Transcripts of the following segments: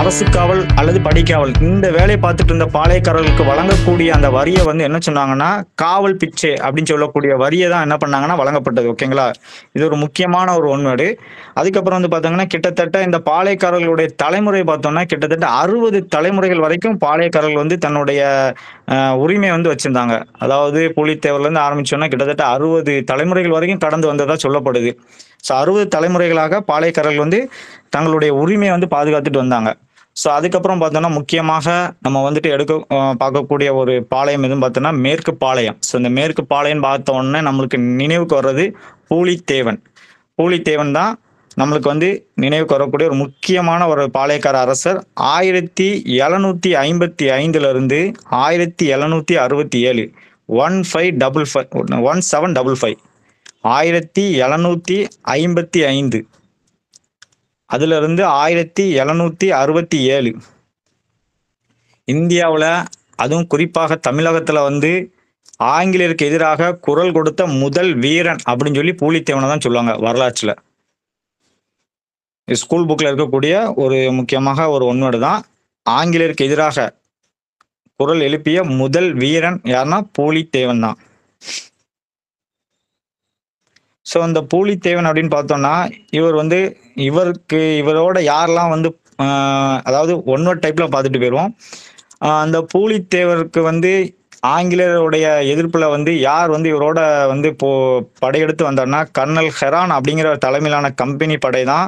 அரசு காவல் அல்லது படிக்காவல் இந்த வேலையை பார்த்துட்டு இருந்த பாளையக்காரர்களுக்கு வழங்கக்கூடிய அந்த வரியை வந்து என்ன சொன்னாங்கன்னா காவல் பிச்சை அப்படின்னு சொல்லக்கூடிய வரியை தான் என்ன பண்ணாங்கன்னா வழங்கப்பட்டது. ஓகேங்களா? இது ஒரு முக்கியமான ஒரு ஒன்வேடு அதுக்கப்புறம் வந்து பார்த்தாங்கன்னா கிட்டத்தட்ட இந்த பாளையக்காரர்களுடைய தலைமுறை பார்த்தோம்னா கிட்டத்தட்ட அறுபது தலைமுறைகள் வரைக்கும் பாளையக்காரர்கள் வந்து தன்னுடைய உரிமை உரிமையை வந்து வச்சிருந்தாங்க. அதாவது புலித்தேவர்லேருந்து ஆரம்பிச்சோன்னா கிட்டத்தட்ட அறுபது தலைமுறைகள் வரைக்கும் கடந்து வந்ததா சொல்லப்படுது. ஸோ அறுபது தலைமுறைகளாக பாளையக்காரர்கள் வந்து தங்களுடைய உரிமையை வந்து பாதுகாத்துட்டு வந்தாங்க. ஸோ அதுக்கப்புறம் பார்த்தோன்னா முக்கியமாக நம்ம வந்துட்டு எடுக்க பார்க்கக்கூடிய ஒரு பாளையம் எதுவும் பார்த்தோன்னா மேற்கு பாளையம். ஸோ இந்த மேற்கு பாளையம் பார்த்த உடனே நம்மளுக்கு நினைவுக்கு வர்றது பூலித்தேவன். பூலித்தேவன் தான் நம்மளுக்கு வந்து நினைவுக்கு வரக்கூடிய ஒரு முக்கியமான ஒரு பாளையக்கார அரசர். ஆயிரத்தி எழுநூத்தி ஐம்பத்தி ஐந்துல இருந்து ஆயிரத்தி எழுநூத்தி அறுபத்தி ஏழு. One five double five one seven double five ஆயிரத்தி எழுநூத்தி ஐம்பத்தி ஐந்து. அதுல இருந்து ஆயிரத்தி எழுநூத்தி அறுபத்தி ஏழு. இந்தியாவில் அதுவும் குறிப்பாக தமிழகத்துல வந்து ஆங்கிலேயருக்கு எதிராக குரல் கொடுத்த முதல் வீரன் அப்படின்னு சொல்லி பூலித்தேவனை தான் சொல்லுவாங்க வரலாற்றில். ஸ்கூல் புக்கில் இருக்கக்கூடிய ஒரு முக்கியமாக ஒரு ஒன்வேடு தான். ஆங்கிலேயருக்கு எதிராக குரல் எழுப்பிய முதல் வீரன் யாருன்னா பூலித்தேவன் தான். ஸோ இந்த பூலித்தேவன் அப்படின்னு பார்த்தோம்னா இவர் வந்து இவருக்கு இவரோட யாரெல்லாம் வந்து அதாவது அதாவது ஒன்வர்ட் டைப்ல பார்த்துட்டு போயிடுவோம் அந்த பூலித்தேவருக்கு வந்து ஆங்கிலேயருடைய எதிர்ப்புல வந்து யார் வந்து இவரோட வந்து இப்போ படையெடுத்து வந்தார்னா கர்னல் ஹெரான் அப்படிங்கிற தலைமையிலான கம்பெனி படை தான்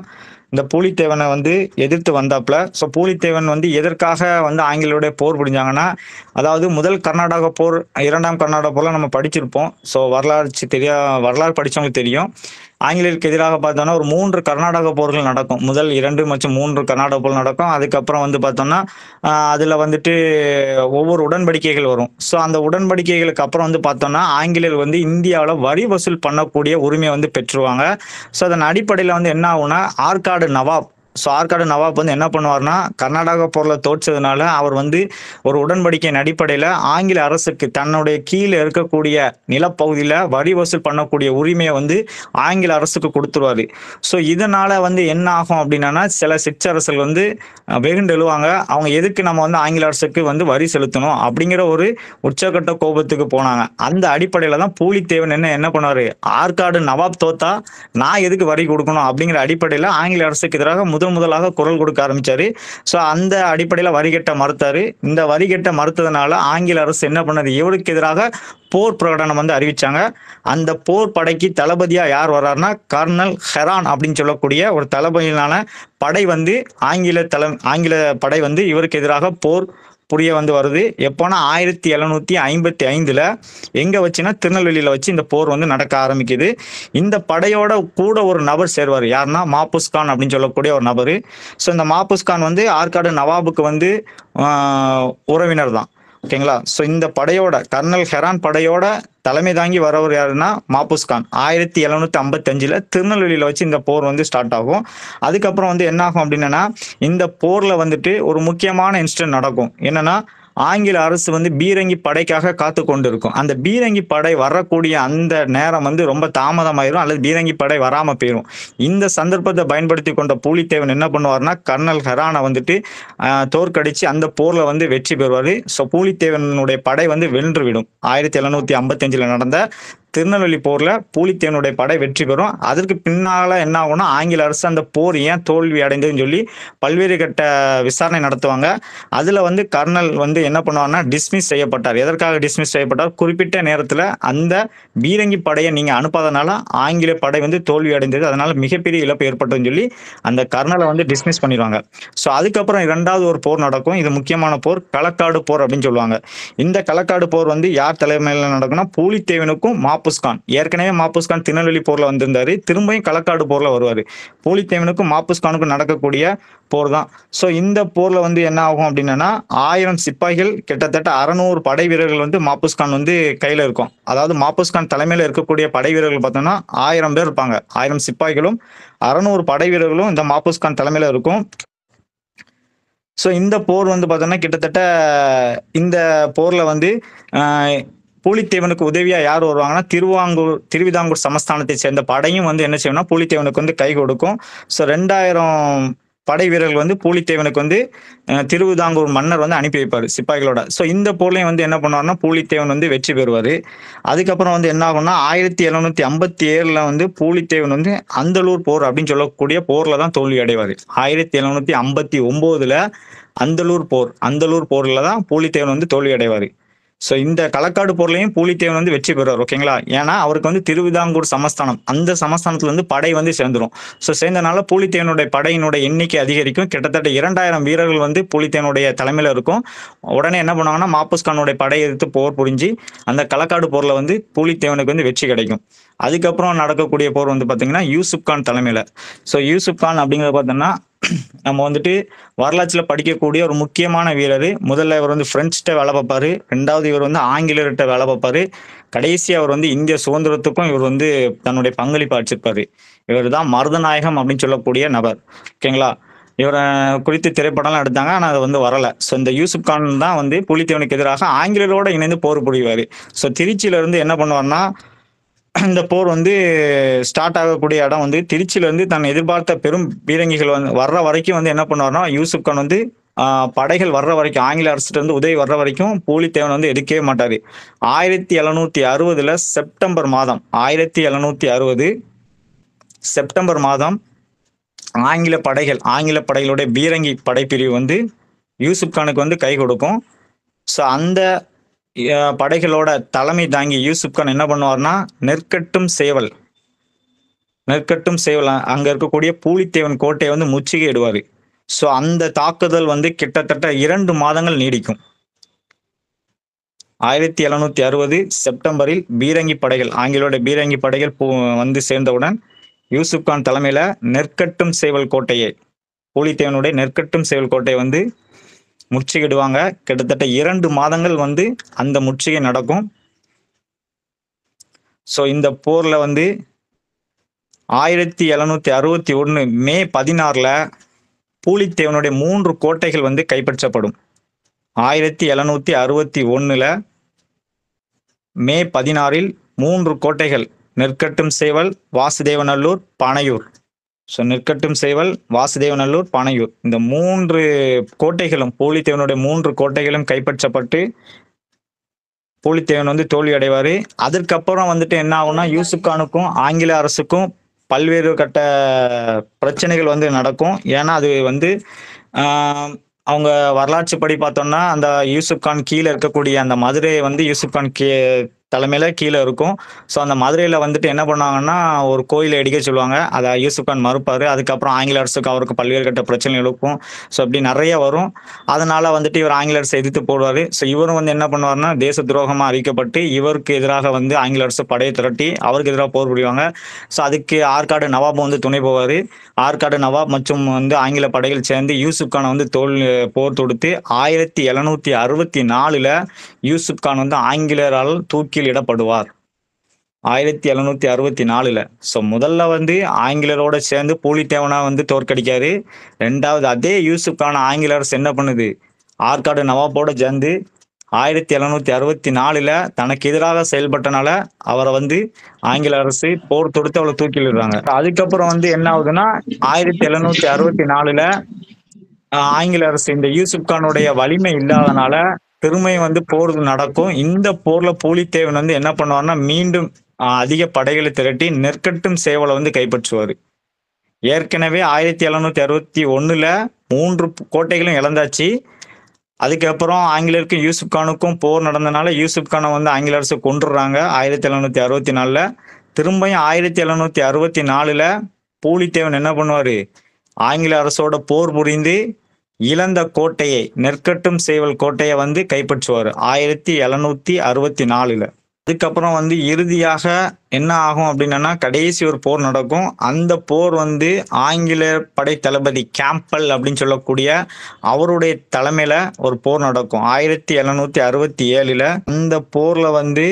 இந்த பூலித்தேவனை வந்து எதிர்த்து வந்தாப்புல. ஸோ பூலித்தேவன் வந்து எதற்காக வந்து ஆங்கிலேயருடைய போர் புரிஞ்சாங்கன்னா அதாவது முதல் கர்நாடக போர் இரண்டாம் கர்நாடக போர்லாம் நம்ம படிச்சிருப்போம். ஸோ வரலாறு தெரியா வரலாறு படித்தவங்களுக்கு தெரியும். ஆங்கிலேயருக்கு எதிராக பார்த்தோம்னா ஒரு மூன்று கர்நாடக போர்கள் நடக்கும். முதல் இரண்டு மற்றும் மூன்று கர்நாடக போர் நடக்கும். அதுக்கப்புறம் வந்து பார்த்தோம்னா அதில் வந்துட்டு ஒவ்வொரு உடன்படிக்கைகள் வரும். ஸோ அந்த உடன்படிக்கைகளுக்கு அப்புறம் வந்து பார்த்தோம்னா ஆங்கிலேயர் வந்து இந்தியாவில் வரி வசூல் பண்ணக்கூடிய உரிமையை வந்து பெற்றுருவாங்க. ஸோ அதன் அடிப்படையில் வந்து என்ன ஆகும்னா ஆற்காடு நவாப் ஸோ ஆற்காடு நவாப் வந்து என்ன பண்ணுவார்னா கர்நாடக போரில் தோற்றதுனால அவர் வந்து ஒரு உடன்படிக்கையின் அடிப்படையில் ஆங்கில அரசுக்கு தன்னுடைய கீழே இருக்கக்கூடிய நிலப்பகுதியில் வரி வசூல் பண்ணக்கூடிய உரிமையை வந்து ஆங்கில அரசுக்கு கொடுத்துருவாரு. ஸோ இதனால வந்து என்ன ஆகும் அப்படின்னா சில சிற்றரசர்கள் வந்து அஹ், வெகுண்டு எழுவாங்க. அவங்க எதுக்கு நம்ம வந்து ஆங்கில அரசுக்கு வந்து வரி செலுத்தணும் அப்படிங்கிற ஒரு உச்சகட்ட கோபத்துக்கு போனாங்க. அந்த அடிப்படையில் தான் பூலித்தேவன் என்ன என்ன பண்ணுவார்? ஆற்காடு நவாப் தோத்தா நான் எதுக்கு வரி கொடுக்கணும் அப்படிங்கிற அடிப்படையில் ஆங்கில அரசுக்கு எதிராக முதல் முதலாக குரல் கொடுக்க ஆரம்பிச்சாரு. ஸோ அந்த அடிப்படையில் வரிகட்ட மறுத்தாரு. இந்த வரிகட்ட மறுத்ததுனால ஆங்கில அரசு என்ன பண்ணது? இவருக்கு எதிராக போர் பிரகடனம் வந்து அறிவிச்சாங்க. அந்த போர் படைக்கு தளபதியா யார் வர்றாருன்னா கர்னல் ஹெரான் அப்படின்னு சொல்லக்கூடிய ஒரு தளபதியிலான படை வந்து ஆங்கில தலை ஆங்கில படை வந்து இவருக்கு எதிராக போர் புரிய வந்து வருது. எப்போனா ஆயிரத்தி எழுநூத்தி ஐம்பத்தி ஐந்துல எங்க வச்சுன்னா திருநெல்வேலியில வச்சு இந்த போர் வந்து நடக்க ஆரம்பிக்குது. இந்த படையோட கூட ஒரு நபர் சேர்வார். யாருன்னா மாபுஸ்கான் அப்படின்னு சொல்லக்கூடிய ஒரு நபர். ஸோ இந்த மாபுஸ்கான் வந்து ஆற்காடு நவாபுக்கு வந்து உறவினர் தான் ஓகேங்களா? ஸோ இந்த படையோட கர்னல் ஹெரான் படையோட தலைமை தாங்கி வரவர் யாருன்னா மாபூஸ் கான். ஆயிரத்தி எழுநூத்தி ஐம்பத்தஞ்சில் திருநெல்வேலியில வச்சு இந்த போர் வந்து ஸ்டார்ட் ஆகும். அதுக்கப்புறம் வந்து என்ன ஆகும் அப்படின்னா இந்த போர்ல வந்துட்டு ஒரு முக்கியமான இன்சிடென்ட் நடக்கும். என்னன்னா ஆங்கில அரசு வந்து பீரங்கி படைக்காக காத்து கொண்டிருக்கும். அந்த பீரங்கி படை வரக்கூடிய அந்த நேரம் வந்து ரொம்ப தாமதமாயிரும் அல்லது பீரங்கி படை வராம போயிடும் இந்த சந்தர்ப்பத்தை பயன்படுத்தி கொண்ட பூலித்தேவன் என்ன பண்ணுவார்னா கர்னல் ஹெரானை வந்துட்டு தோற்கடிச்சு அந்த போர்ல வந்து வெற்றி பெறுவாரு. ஸோ பூலித்தேவனுடைய படை வந்து வென்று விடும் ஆயிரத்தி எழுநூத்தி ஐம்பத்தஞ்சில் நடந்த திருநெல்வேலி போர்ல பூலித்தேவனுடைய படை வெற்றி பெறும். அதற்கு பின்னால என்ன ஆகும்னா ஆங்கில அரசு அந்த போர் ஏன் தோல்வி அடைந்ததுன்னு சொல்லி பல்வேறு கட்ட விசாரணை நடத்துவாங்க. அதுல வந்து கர்னல் வந்து என்ன பண்ணுவாங்கன்னா டிஸ்மிஸ் செய்யப்பட்டார். எதற்காக டிஸ்மிஸ் செய்யப்பட்டார்? குறிப்பிட்ட நேரத்துல அந்த பீரங்கி படையை நீங்க அனுப்பாதனால ஆங்கில படை வந்து தோல்வி அடைந்தது. அதனால மிகப்பெரிய இழப்பு ஏற்பட்டதுன்னு சொல்லி அந்த கர்னலை வந்து டிஸ்மிஸ் பண்ணிடுவாங்க. ஸோ அதுக்கப்புறம் இரண்டாவது ஒரு போர் நடக்கும். இது முக்கியமான போர் களக்காடு போர் அப்படின்னு சொல்லுவாங்க. இந்த களக்காடு போர் வந்து யார் தலைமையில் நடக்கும்னா பூலித்தேவனுக்கும் மாப்புஸ்கான். ஏற்கனவே மாப்புஸ்கான் திருநெல்வேலி போர்ல வந்திருந்தாரு. திரும்பியும் களக்காடு போர்ல வருவாரு. போலித்தேவனுக்கும் மாப்புஸ்கானுக்கும் நடக்கக்கூடிய போர் தான் ஸோ இந்த போர்ல வந்து என்ன ஆகும் அப்படின்னா ஆயிரம் சிப்பாய்கள் கிட்டத்தட்ட அறநூறு படை வீரர்கள் வந்து மாப்புஸ்கான் வந்து கையில இருக்கும். அதாவது மாப்புஸ்கான் தலைமையில இருக்கக்கூடிய படை வீரர்கள் பார்த்தோம்னா ஆயிரம் பேர் இருப்பாங்க. ஆயிரம் சிப்பாய்களும் அறநூறு படை வீரர்களும் இந்த மாப்புஸ்கான் தலைமையில இருக்கும். ஸோ இந்த போர் வந்து பார்த்தோம்னா கிட்டத்தட்ட இந்த போர்ல வந்து பூலித்தேவனுக்கு உதவியா யார் வருவாங்கன்னா திருவாங்கூர் திருவிதாங்கூர் சமஸ்தானத்தை சேர்ந்த படையும் வந்து என்ன செய்யணும்னா பூலித்தேவனுக்கு வந்து கை கொடுக்கும். ஸோ ரெண்டாயிரம் படை வீரர்கள் வந்து பூலித்தேவனுக்கு வந்து திருவிதாங்கூர் மன்னர் வந்து அனுப்பி வைப்பார் சிப்பாய்களோட. ஸோ இந்த போர்லையும் வந்து என்ன பண்ணுவார்னா பூலித்தேவன் வந்து வெற்றி பெறுவார். அதுக்கப்புறம் வந்து என்ன ஆகும்னா ஆயிரத்தி எழுநூத்தி ஐம்பத்தி ஏழில் வந்து பூலித்தேவன் வந்து அந்தலூர் போர் அப்படின்னு சொல்லக்கூடிய போரில் தான் தோல்வி அடைவார். ஆயிரத்தி எழுநூத்தி ஐம்பத்தி ஒம்போதுல அந்தலூர் போர் அந்தலூர் போரில் தான் பூலித்தேவன் வந்து தோல்வி அடைவார். ஸோ இந்த களக்காடு போர்லையும் பூலித்தேவன் வந்து வெற்றி பெறுவார் ஓகேங்களா ஏன்னா அவருக்கு வந்து திருவிதாங்கூர் சமஸ்தானம். அந்த சமஸ்தானத்துல வந்து படை வந்து சேர்ந்துடும் ஸோ சேர்ந்தனால பூலித்தேவனுடைய படையினுடைய எண்ணிக்கை அதிகரிக்கும். கிட்டத்தட்ட இரண்டாயிரம் வீரர்கள் வந்து பூலித்தேவனுடைய தலைமையில் இருக்கும். உடனே என்ன பண்ணுவாங்கன்னா மாப்புஸ்கானுடைய படை எதிர்த்து போர் புரிஞ்சு அந்த களக்காடு போரில் வந்து பூலித்தேவனுக்கு வந்து வெற்றி கிடைக்கும். அதுக்கப்புறம் நடக்கக்கூடிய போர் வந்து பார்த்தீங்கன்னா யூசுப் கான் தலைமையில். ஸோ யூசுப் கான் அப்படிங்கிறத பார்த்தோம்னா நம்ம வந்துட்டு வரலாற்றில் படிக்கக்கூடிய ஒரு முக்கியமான வீரர். முதல்ல இவர் வந்து பிரெஞ்சிட்ட வேலை பார்ப்பாரு. ரெண்டாவது இவர் வந்து ஆங்கிலேயர்கிட்ட வேலை பார்ப்பாரு. கடைசி அவர் வந்து இந்திய சுதந்திரத்துக்கும் இவர் வந்து தன்னுடைய பங்களிப்பு அடிச்சிருப்பாரு இவர் தான் மருதநாயகம் அப்படின்னு சொல்லக்கூடிய நபர். ஓகேங்களா? இவரை குறித்து திரைப்படம்லாம் எடுத்தாங்க. ஆனால் அது வந்து வரலை. ஸோ இந்த யூசுப் கான் தான் வந்து புலித்தேவனுக்கு எதிராக ஆங்கிலேயரோட இணைந்து போர் புரிவார். ஸோ திருச்சியில இருந்து என்ன பண்ணுவார்னா இந்த போர் வந்து ஸ்டார்ட் ஆகக்கூடிய இடம் வந்து திருச்சியில இருந்து தன் எதிர்பார்த்த பெரும் பீரங்கிகள் வந்து வர்ற வரைக்கும் வந்து என்ன பண்ணுவார்னா யூசுப் கான் வந்து படைகள் வர்ற வரைக்கும் ஆங்கில அரசுட்டு வந்து உதவி வர்ற வரைக்கும் பூலித்தேவன் வந்து எடுக்கவே மாட்டாரு. ஆயிரத்தி எழுநூத்தி அறுபதுல செப்டம்பர் மாதம் ஆயிரத்தி எழுநூத்தி அறுபது செப்டம்பர் மாதம் ஆங்கில படைகள் ஆங்கில படைகளுடைய பீரங்கி படைப்பிரிவு வந்து யூசுப் கானுக்கு வந்து கை கொடுக்கும். ஸோ அந்த படைகளோட தலைமை தாங்கி யூசுப் கான் என்ன பண்ணுவார்னா நெற்கட்டும் சேவல். நெற்கட்டும் சேவல். அங்க இருக்கக்கூடிய பூலித்தேவன் கோட்டையை வந்து முற்றுகையிடுவார். ஸோ அந்த தாக்குதல் வந்து கிட்டத்தட்ட இரண்டு மாதங்கள் நீடிக்கும். ஆயிரத்தி எழுநூத்தி அறுபது செப்டம்பரில் பீரங்கி படைகள் ஆங்கிலோட பீரங்கி படைகள் பூ- வந்து சேர்ந்தவுடன் யூசுப் கான் தலைமையில நெற்கட்டும் சேவல் கோட்டையை பூலித்தேவனுடைய நெற்கட்டும் சேவல் கோட்டையை வந்து முற்றுகையிடுவாங்க. கிட்டத்தட்ட இரண்டு மாதங்கள் வந்து அந்த முற்றுகை நடக்கும். ஸோ இந்த போரில் வந்து ஆயிரத்தி எழுநூத்தி அறுபத்தி ஒன்று மே பதினாறில் பூலித்தேவனுடைய மூன்று கோட்டைகள் வந்து கைப்பற்றப்படும். ஆயிரத்தி எழுநூத்தி அறுபத்தி ஒன்றில் மே பதினாறில் மூன்று கோட்டைகள் நெற்கட்டும் சேவல் வாசுதேவநல்லூர் பனையூர். ஸோ நெற்கட்டும் சேவல் வாசுதேவநல்லூர் பனையூர். இந்த மூன்று கோட்டைகளும் போலித்தேவனுடைய மூன்று கோட்டைகளும் கைப்பற்றப்பட்டு போலித்தேவன் வந்து தோல்வி அடைவார். அதற்கப்புறம் வந்துட்டு என்ன ஆகும்னா யூசுப்கானுக்கும் ஆங்கில அரசுக்கும் பல்வேறு கட்ட பிரச்சனைகள் வந்து நடக்கும். ஏன்னா அது வந்து அவங்க வரலாற்று படி பார்த்தோம்னா அந்த யூசுப் கான் கீழே இருக்கக்கூடிய அந்த மதுரையை வந்து யூசுப் கான் கீ தலைமையில கீழே இருக்கும். ஸோ அந்த மதுரையில் வந்துட்டு என்ன பண்ணுவாங்கன்னா ஒரு கோயிலை இடிக்க சொல்லுவாங்க. அதை யூசுப் கான் மறுப்பார். அதுக்கப்புறம் ஆங்கில அரசுக்கு அவருக்கு பல்வேறு கட்ட பிரச்சனை எழுப்பும். ஸோ அப்படி நிறைய வரும். அதனால வந்துட்டு இவர் ஆங்கில அரசை எதிர்த்து போடுவார். ஸோ இவரும் வந்து என்ன பண்ணுவார்னா தேச துரோகமாக அறிவிக்கப்பட்டு இவருக்கு எதிராக வந்து ஆங்கில அரசு படையை திரட்டி அவருக்கு எதிராக போர் புரிவாங்க. ஸோ அதுக்கு ஆற்காடு நவாப் வந்து துணை போவார். ஆற்காடு நவாப் மற்றும் வந்து ஆங்கில படைகள் சேர்ந்து யூசுப் கானை வந்து தோல் போர் தொடுத்து ஆயிரத்தி எழுநூத்தி அறுபத்தி நாலுல யூசுப் கான் வந்து ஆங்கிலேயரால் தூக்கி இடப்படுவார் ஆயிரத்தி எழுநூத்தி அறுபத்தி நாலுல. ஸோ முதல்ல வந்து ஆங்கிலரோட சேர்ந்து பூலித்தேவனா வந்து தோற்கடிக்காரு. ரெண்டாவது அதே யூசுப்கான ஆங்கில அரசு என்ன பண்ணுது? ஆற்காடு நவாப்போட சேர்ந்து ஆயிரத்தி எழுநூத்தி அறுபத்தி நாலுல தனக்கு எதிராக செயல்பட்டனால அவரை வந்து ஆங்கில அரசு போர் தொடுத்து அவளை தூக்கிலிடுறாங்க. அதுக்கப்புறம் வந்து என்ன ஆகுதுன்னா ஆயிரத்தி எழுநூத்தி அறுபத்தி நாலுல ஆங்கில அரசு இந்த யூசுப் கானுடைய வலிமை இல்லாதனால திரும்பி வந்து போர் நடக்கும். இந்த போர்ல பூலித்தேவன் வந்து என்ன பண்ணுவார்னா மீண்டும் அதிக படைகளை திரட்டி நெற்கட்டும் சேவலை வந்து கைப்பற்றுவார். ஏற்கனவே ஆயிரத்தி எழுநூத்தி அறுபத்தி ஒண்ணுல மூன்று கோட்டைகளும் இழந்தாச்சு. அதுக்கப்புறம் ஆங்கிலேயருக்கும் யூசுப் கானுக்கும் போர் நடந்தனால யூசுப் கானை வந்து ஆங்கில அரசு கொண்டுடுறாங்க ஆயிரத்தி எழுநூத்தி அறுபத்தி நாலுல. திரும்பியும் ஆயிரத்தி எழுநூத்தி அறுபத்தி நாலுல பூலித்தேவன் என்ன பண்ணுவாரு? ஆங்கில அரசோட போர் புரிந்து இழந்த கோட்டையை நெற்கட்டும் சேவல் கோட்டையை வந்து கைப்பற்றுவார். ஆயிரத்தி எழுநூத்தி அறுபத்தி நாலுல. அதுக்கப்புறம் வந்து இறுதியாக என்ன ஆகும் அப்படின்னா கடைசி ஒரு போர் நடக்கும். அந்த போர் வந்து ஆங்கில படை தளபதி கேம்பல் அப்படின்னு சொல்லக்கூடிய அவருடைய தலைமையில ஒரு போர் நடக்கும். ஆயிரத்தி எழுநூத்தி அறுபத்தி ஏழுல அந்த போர்ல வந்து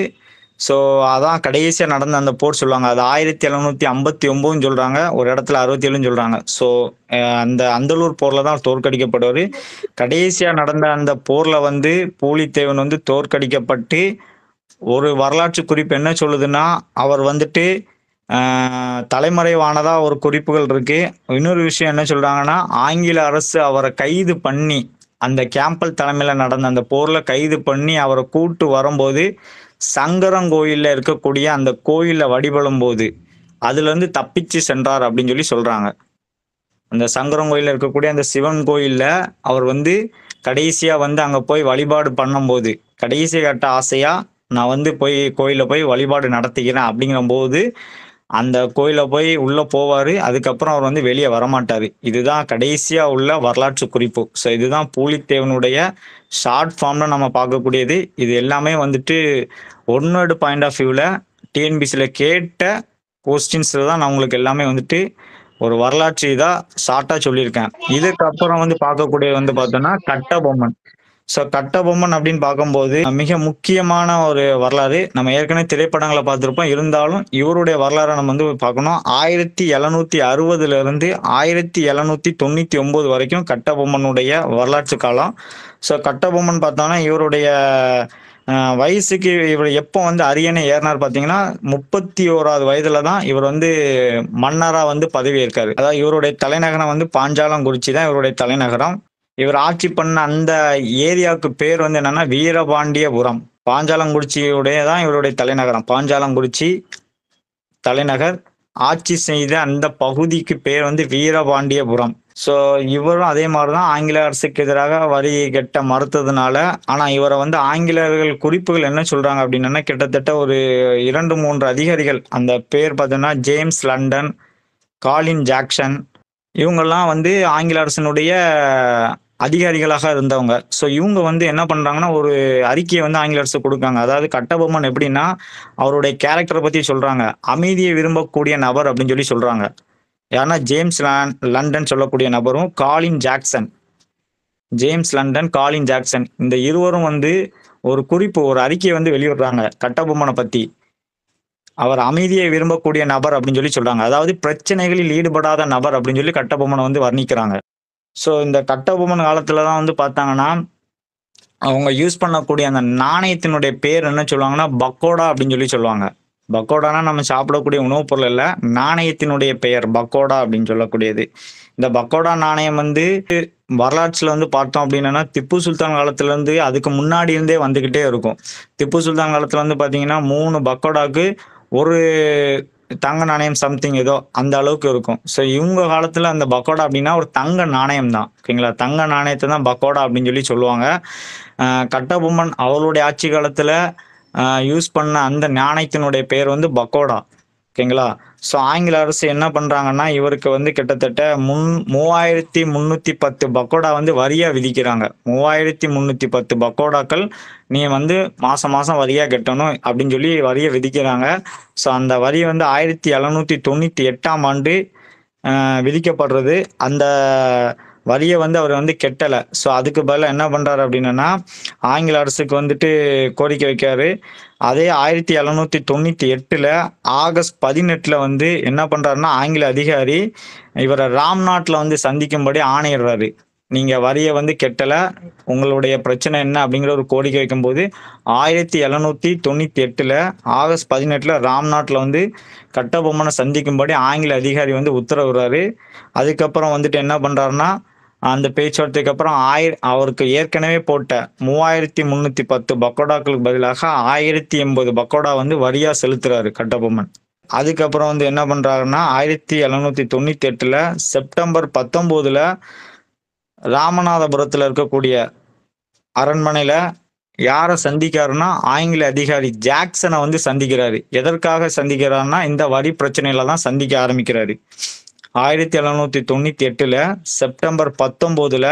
ஸோ அதான் கடைசியாக நடந்த அந்த போர் சொல்லுவாங்க. அது ஆயிரத்தி எழுநூத்தி ஐம்பத்தி ஒம்பதுன்னு சொல்கிறாங்க ஒரு இடத்துல அறுபத்தி ஏழுன்னு சொல்கிறாங்க ஸோ அந்த அந்தலூர் போரில் தான் தோற்கடிக்கப்படுவார். கடைசியாக நடந்த அந்த போரில் வந்து பூலித்தேவன் வந்து தோற்கடிக்கப்பட்டு ஒரு வரலாற்று குறிப்பு என்ன சொல்லுதுன்னா அவர் வந்துட்டு தலைமறைவானதாக தலைமறைவானதா ஒரு குறிப்புகள் இருக்கு. இன்னொரு விஷயம் என்ன சொல்றாங்கன்னா ஆங்கில அரசு அவரை கைது பண்ணி அந்த கேம்பல் தலைமையில் நடந்த அந்த போரில் கைது பண்ணி அவரை கூட்டு வரும்போது சங்கரங்கோயிலில் இருக்கக்கூடிய அந்த கோயிலில் வழிபடும் போது அதுலேருந்து தப்பிச்சு சென்றார் அப்படின்னு சொல்லி சொல்கிறாங்க அந்த சங்கரங்கோயிலில் இருக்கக்கூடிய அந்த சிவன் கோயிலில் அவர் வந்து கடைசியாக வந்து அங்கே போய் வழிபாடு பண்ணும்போது கடைசி கட்ட ஆசையாக நான் வந்து போய் கோயிலில் போய் வழிபாடு நடத்திக்கிறேன் அப்படிங்கிற போது அந்த கோயில போய் உள்ள போவாரு. அதுக்கப்புறம் அவர் வந்து வெளியே வரமாட்டாரு. இதுதான் கடைசியா உள்ள வரலாற்று குறிப்பு. ஸோ இதுதான் பூலித்தேவனுடைய ஷார்ட் ஃபார்ம்ல நம்ம பார்க்கக்கூடியது. இது எல்லாமே வந்துட்டு ஒன்னோட பாயிண்ட் ஆஃப் வியூவில் டிஎன்பிசியில் கேட்ட கொஸ்டின்ஸில் தான் நான் உங்களுக்கு எல்லாமே வந்துட்டு ஒரு வரலாற்று இதா ஷார்ட்டா சொல்லியிருக்கேன். இதுக்கப்புறம் வந்து பார்க்கக்கூடிய வந்து பார்த்தோம்னா கட்டபொம்மன். ஸோ கட்டபொம்மன் அப்படின்னு பார்க்கும்போது மிக முக்கியமான ஒரு வரலாறு. நம்ம ஏற்கனவே திரைப்படங்களை பார்த்துருப்போம். இருந்தாலும் இவருடைய வரலாறை நம்ம வந்து பார்க்கணும். ஆயிரத்தி எழுநூத்தி அறுபதுல இருந்து ஆயிரத்தி எழுநூத்தி தொண்ணூத்தி ஒன்பது வரைக்கும் கட்டபொம்மனுடைய வரலாற்று காலம். ஸோ கட்டபொம்மன் பார்த்தோம்னா இவருடைய வயசுக்கு இவர் எப்போ வந்து அரியணை ஏறினார் பார்த்தீங்கன்னா முப்பத்தி ஓராவது வயதுல தான் இவர் வந்து மன்னராக வந்து பதவி ஏற்காரு அதாவது இவருடைய தலைநகரம் வந்து பாஞ்சாலங்குறிச்சி தான் இவருடைய தலைநகரம். இவர் ஆட்சி பண்ண அந்த ஏரியாவுக்கு பேர் வந்து என்னன்னா வீரபாண்டியபுரம். பாஞ்சாலங்குறிச்சியுடைய தான் இவருடைய தலைநகரம். பாஞ்சாலங்குறிச்சி தலைநகர். ஆட்சி செய்த அந்த பகுதிக்கு பேர் வந்து வீரபாண்டியபுரம். ஸோ இவரும் அதே மாதிரி தான் ஆங்கில அரசுக்கு எதிராக வரி கட்ட மறுத்ததுனால ஆனால் இவரை வந்து ஆங்கிலேயர்கள் குறிப்புகள் என்ன சொல்கிறாங்க அப்படின்னா கிட்டத்தட்ட ஒரு இரண்டு மூன்று அதிகாரிகள் அந்த பேர் பார்த்தோன்னா ஜேம்ஸ் லண்டன் காலின் ஜாக்சன் இவங்கெல்லாம் வந்து ஆங்கில அரசினுடைய அதிகாரிகளாக இருந்தவங்க. ஸோ இவங்க வந்து என்ன பண்ணுறாங்கன்னா ஒரு அறிக்கையை வந்து ஆங்கில அரசு கொடுக்காங்க. அதாவது கட்டபொம்மன் எப்படின்னா அவருடைய கேரக்டரை பற்றி சொல்கிறாங்க அமைதியை விரும்பக்கூடிய நபர் அப்படின்னு சொல்லி சொல்கிறாங்க ஏன்னா ஜேம்ஸ் லான் லண்டன் சொல்லக்கூடிய நபரும் Colin Jackson. James London Colin Jackson. இந்த இருவரும் வந்து ஒரு குறிப்பு ஒரு அறிக்கையை வந்து வெளியிடுறாங்க கட்டபொம்மனை பற்றி அவர் அமைதியை விரும்பக்கூடிய நபர் அப்படின்னு சொல்லி சொல்றாங்க. அதாவது பிரச்சனைகளில் ஈடுபடாத நபர் அப்படின்னு சொல்லி கட்டபொம்மனை வந்து வர்ணிக்கிறாங்க. ஸோ இந்த கட்டபொம்மன் காலத்துல தான் வந்து பார்த்தாங்கன்னா அவங்க யூஸ் பண்ணக்கூடிய அந்த நாணயத்தினுடைய பேர் என்ன சொல்லுவாங்கன்னா பக்கோடா அப்படின்னு சொல்லி சொல்லுவாங்க. பக்கோடானா நம்ம சாப்பிடக்கூடிய உணவுப் பொருள் இல்லை நாணயத்தினுடைய பெயர் பக்கோடா அப்படின்னு சொல்லக்கூடியது. இந்த பக்கோடா நாணயம் வந்து வரலாற்றுல வந்து பார்த்தோம் அப்படின்னா திப்பு சுல்தான் காலத்துல இருந்து அதுக்கு முன்னாடி இருந்தே வந்துகிட்டே இருக்கும். திப்பு சுல்தான் காலத்துல வந்து பாத்தீங்கன்னா மூணு பக்கோடாக்கு ஒரு தங்க நாணயம் சம்திங் ஏதோ அந்த அளவுக்கு இருக்கும். ஸோ இவங்க காலத்தில் அந்த பக்கோடா அப்படின்னா ஒரு தங்க நாணயம் தான். ஓகேங்களா? தங்க நாணயத்தை தான் பக்கோடா அப்படின்னு சொல்லி சொல்லுவாங்க. கட்டபொம்மன் அவருடைய ஆட்சி காலத்தில் யூஸ் பண்ண அந்த நாணயத்தினுடைய பேர் வந்து பக்கோடா. ஓகேங்களா? ஸோ ஆங்கில அரசு என்ன பண்றாங்கன்னா இவருக்கு வந்து கிட்டத்தட்ட முன் மூவாயிரத்தி முந்நூற்றி பத்து பக்கோடா வந்து வரியா விதிக்கிறாங்க. மூவாயிரத்தி முந்நூற்றி பத்து பக்கோடாக்கள் நீ வந்து மாசம் மாசம் வரியா கட்டணும் அப்படின்னு சொல்லி வரியை விதிக்கிறாங்க. ஸோ அந்த வரி வந்து ஆயிரத்தி எழுநூத்தி தொண்ணூத்தி எட்டாம் ஆண்டு விதிக்கப்படுறது. அந்த வரியை வந்து அவர் வந்து கெட்டலை. ஸோ அதுக்கு பதிலாக என்ன பண்ணுறாரு அப்படின்னா ஆங்கில அரசுக்கு வந்துட்டு கோரிக்கை வைக்காரு அதே ஆயிரத்தி எழுநூத்தி தொண்ணூத்தி எட்டுல ஆகஸ்ட் பதினெட்டுல வந்து என்ன பண்றாருன்னா ஆங்கில அதிகாரி இவரை ராம்நாட்ல வந்து சந்திக்கும்படி ஆணையிடுறாரு. நீங்க வரியை வந்து கெட்டல உங்களுடைய பிரச்சனை என்ன அப்படிங்கிற ஒரு கோரிக்கை வைக்கும்போது ஆயிரத்தி எழுநூத்தி தொண்ணூத்தி எட்டுல ஆகஸ்ட் பதினெட்டுல ராம்நாட்ல வந்து கட்டபொம்மனை சந்திக்கும்படி ஆங்கில அதிகாரி வந்து உத்தரவுறாரு அதுக்கப்புறம் வந்துட்டு என்ன பண்றாருன்னா அந்த பேச்சுவார்த்தைக்கு அப்புறம் ஆயிர அவருக்கு ஏற்கனவே போட்ட மூவாயிரத்தி முன்னூத்தி பத்து பக்கோடாக்களுக்கு பதிலாக ஆயிரத்தி எண்பது பக்கோடா வந்து வரியா செலுத்துறாரு கட்டபொம்மன். அதுக்கப்புறம் வந்து என்ன பண்றாருன்னா ஆயிரத்தி எழுநூத்தி தொண்ணூத்தி எட்டுல செப்டம்பர் பத்தொன்பதுல ராமநாதபுரத்துல இருக்கக்கூடிய அரண்மனையில யாரை சந்திக்காருன்னா ஆங்கில அதிகாரி ஜாக்சனை வந்து சந்திக்கிறாரு. எதற்காக சந்திக்கிறாருன்னா இந்த வரி பிரச்சனையில தான் சந்திக்க ஆரம்பிக்கிறாரு. ஆயிரத்தி எழுநூத்தி தொண்ணூத்தி எட்டுல செப்டம்பர் பத்தொன்பதுல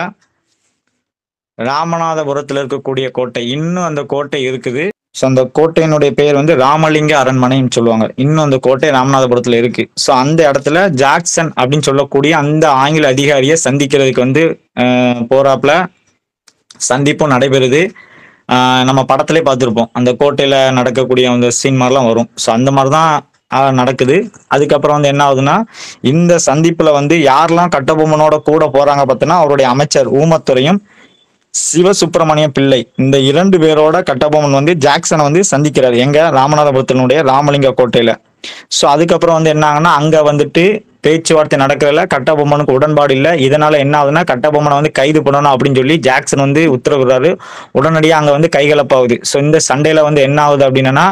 ராமநாதபுரத்துல இருக்கக்கூடிய கோட்டை. இன்னும் அந்த கோட்டை இருக்குது. ஸோ அந்த கோட்டையினுடைய பெயர் வந்து ராமலிங்க அரண்மனைன்னு சொல்லுவாங்க. இன்னும் அந்த கோட்டை ராமநாதபுரத்துல இருக்கு. ஸோ அந்த இடத்துல ஜாக்சன் அப்படின்னு சொல்லக்கூடிய அந்த ஆங்கில அதிகாரியை சந்திக்கிறதுக்கு வந்து அஹ், போறாப்புல சந்திப்பும் நடைபெறுது. நம்ம படத்திலே பார்த்துருப்போம். அந்த கோட்டையில நடக்கக்கூடிய அந்த சீன் மாதிரிலாம் வரும். ஸோ அந்த மாதிரி தான் நடக்குது. அதுக்கப்புறம் வந்து என்ன ஆகுதுன்னா இந்த சந்திப்புல வந்து யாரெல்லாம் கட்டபொம்மனோட கூட போறாங்க பார்த்தோன்னா அவருடைய அமைச்சர் ஊமத்துறையும் சிவசுப்பிரமணிய பிள்ளை. இந்த இரண்டு பேரோட கட்டபொம்மன் வந்து ஜாக்சனை வந்து சந்திக்கிறார். எங்க ராமநாதபுரத்தினுடைய ராமலிங்க கோட்டையில. ஸோ அதுக்கப்புறம் வந்து என்னாங்கன்னா அங்க வந்துட்டு பேச்சுவார்த்தை நடக்கிறதுல கட்டபொம்மனுக்கு உடன்பாடு இல்லை. இதனால என்ன ஆகுதுன்னா கட்டபொம்மனை வந்து கைது பண்ணணும் அப்படின்னு சொல்லி ஜாக்சன் வந்து உத்தரவிடுறாரு. உடனடியாக அங்கே வந்து கைகலப்பாகுது ஸோ இந்த சண்டையில வந்து என்ன ஆகுது அப்படின்னா